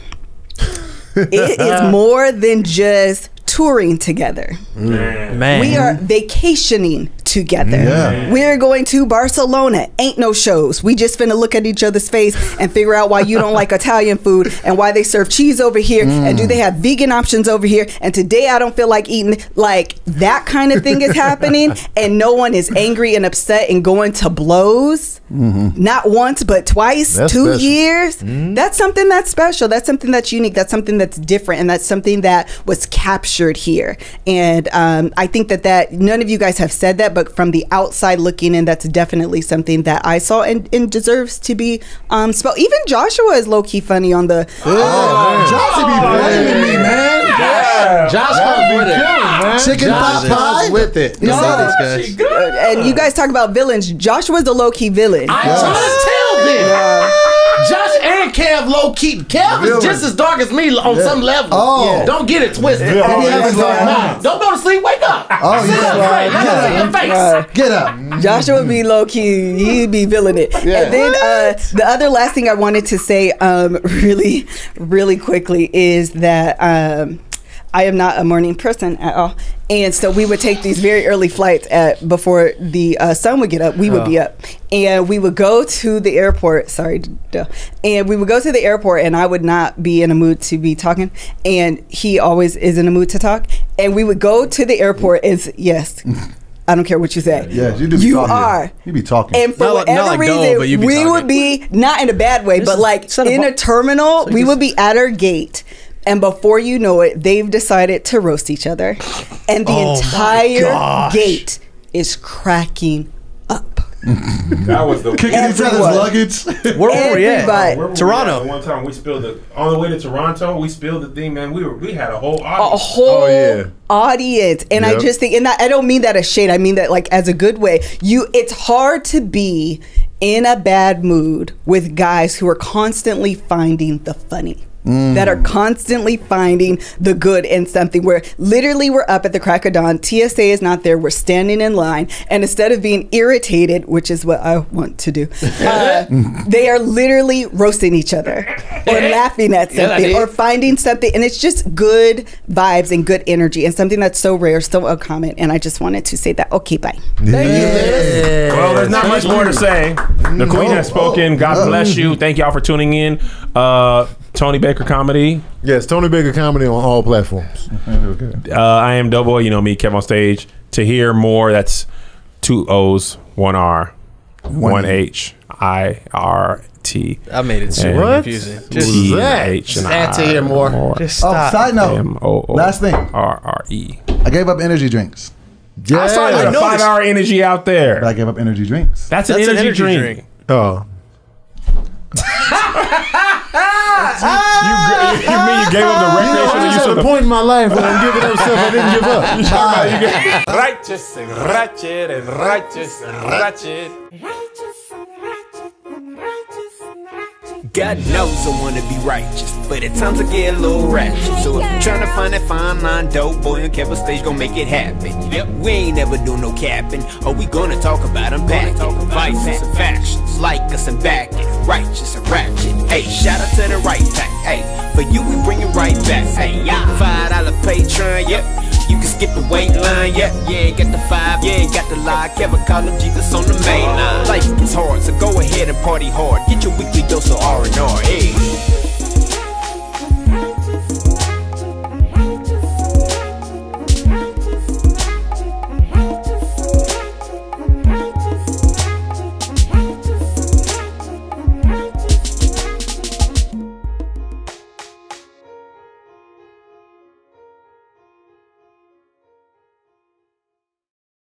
it is uh-huh. more than just touring together. Mm. Man. We are vacationing together. Yeah. We're going to Barcelona. Ain't no shows. We just finna look at each other's face and figure out why you don't like Italian food and why they serve cheese over here and do they have vegan options over here and today I don't feel like eating like that kind of thing is (laughs) happening and no one is angry and upset and going to blows. Mm-hmm. Not once but twice, That's two special. years. Mm. That's something that's special. That's something that's unique. That's something that's different, and that's something that was captured here. And um, I think that that none of you guys have said that, but from the outside looking in, that's definitely something that I saw and, and deserves to be um, spoke. Even Joshua is low key funny on the. Oh, Johnson be blaming me, man. Josh comes with it. Chicken pot pie. with it. You All know? these guys. And you guys talk about villains. Joshua's the low key villain. I trying to Kev low key. Kev is just as dark as me on some level. Oh. Yeah. Don't get it twisted. Did he have his own Nah, don't go to sleep. Wake up. Oh, Sit yeah. up straight. Let me see your face. Get up. Joshua be low key. He'd be villain it. And then uh, the other last thing I wanted to say, um, (laughs) really, really quickly, is that um, I am not a morning person at all, and so we would take these very early flights at before the uh, sun would get up. We would be up, and we would go to the airport. Sorry, duh. and we would go to the airport, and I would not be in a mood to be talking, and he always is in a mood to talk, and we would go to the airport. And yes. (laughs) I don't care what you say. Yes, you do. Be You talking. are. You be talking. And for Not like- whatever not like reason, go, but you be we talking. would be not in a bad way, but like set a in a terminal, we would be at our gate. And before you know it, they've decided to roast each other. And the Oh entire gate is cracking up. That was the Kicking each other's luggage. (laughs) Where were we at? Everybody. Where were we Toronto. at One time we spilled the on the way to Toronto. We spilled the thing, man. We were we had a whole a audience. whole Oh, yeah. audience and i just think and that, i don't mean that as shade i mean that like as a good way you it's hard to be in a bad mood with guys who are constantly finding the funny that are constantly finding the good in something. Where literally we're up at the crack of dawn. Tsa is not there. We're standing in line. And instead of being irritated which is what i want to do (laughs) uh, they are literally roasting each other or (laughs) laughing at something did. or finding something. And it's just good vibes and good energy and something that's so rare so uncommon. And i just wanted to say that. Okay bye. Well, there's not much more to say. The Queen has spoken. God bless you. Thank y'all for tuning in. Uh, Tony Baker Comedy. Yes, Tony Baker comedy on all platforms. Uh, I am DoBoy. You know me, Kev on stage. Tahir Moore, that's two O's, one R, one H, I R T. I made it super What? confusing. Just, was that? H and Sad to hear more. just Oh, side note. M O O Last thing. R R E. I gave up energy drinks. Yeah. I saw you with a five hour energy out there. But I gave up energy drinks. That's, an That's energy, an energy drink. drink. Oh. (laughs) You, gr- you mean you gave up the You know, recreational I use of had the point in my life when I'm giving up stuff I didn't give up. righteous and ratchet and righteous and ratchet. God knows I wanna be righteous, but at times I get a little ratchet. So if you're trying to find that fine line, DoBoy on KevOnStage gon' make it happen. Yep, we ain't never do no capping. Or we gonna talk about them back. Vices and factions, like us and back it. Righteous and ratchet. Hey, shout out to the right pack. Hey, for you we bring it right back. Hey, five dollar Patreon, yep. You can skip the wait line, yep. yeah. Got the five, yeah, got the lie. Kevin call him Jesus on the main line. Life gets hard, so go ahead and party hard. Get your weekly dose of R and R. Hey.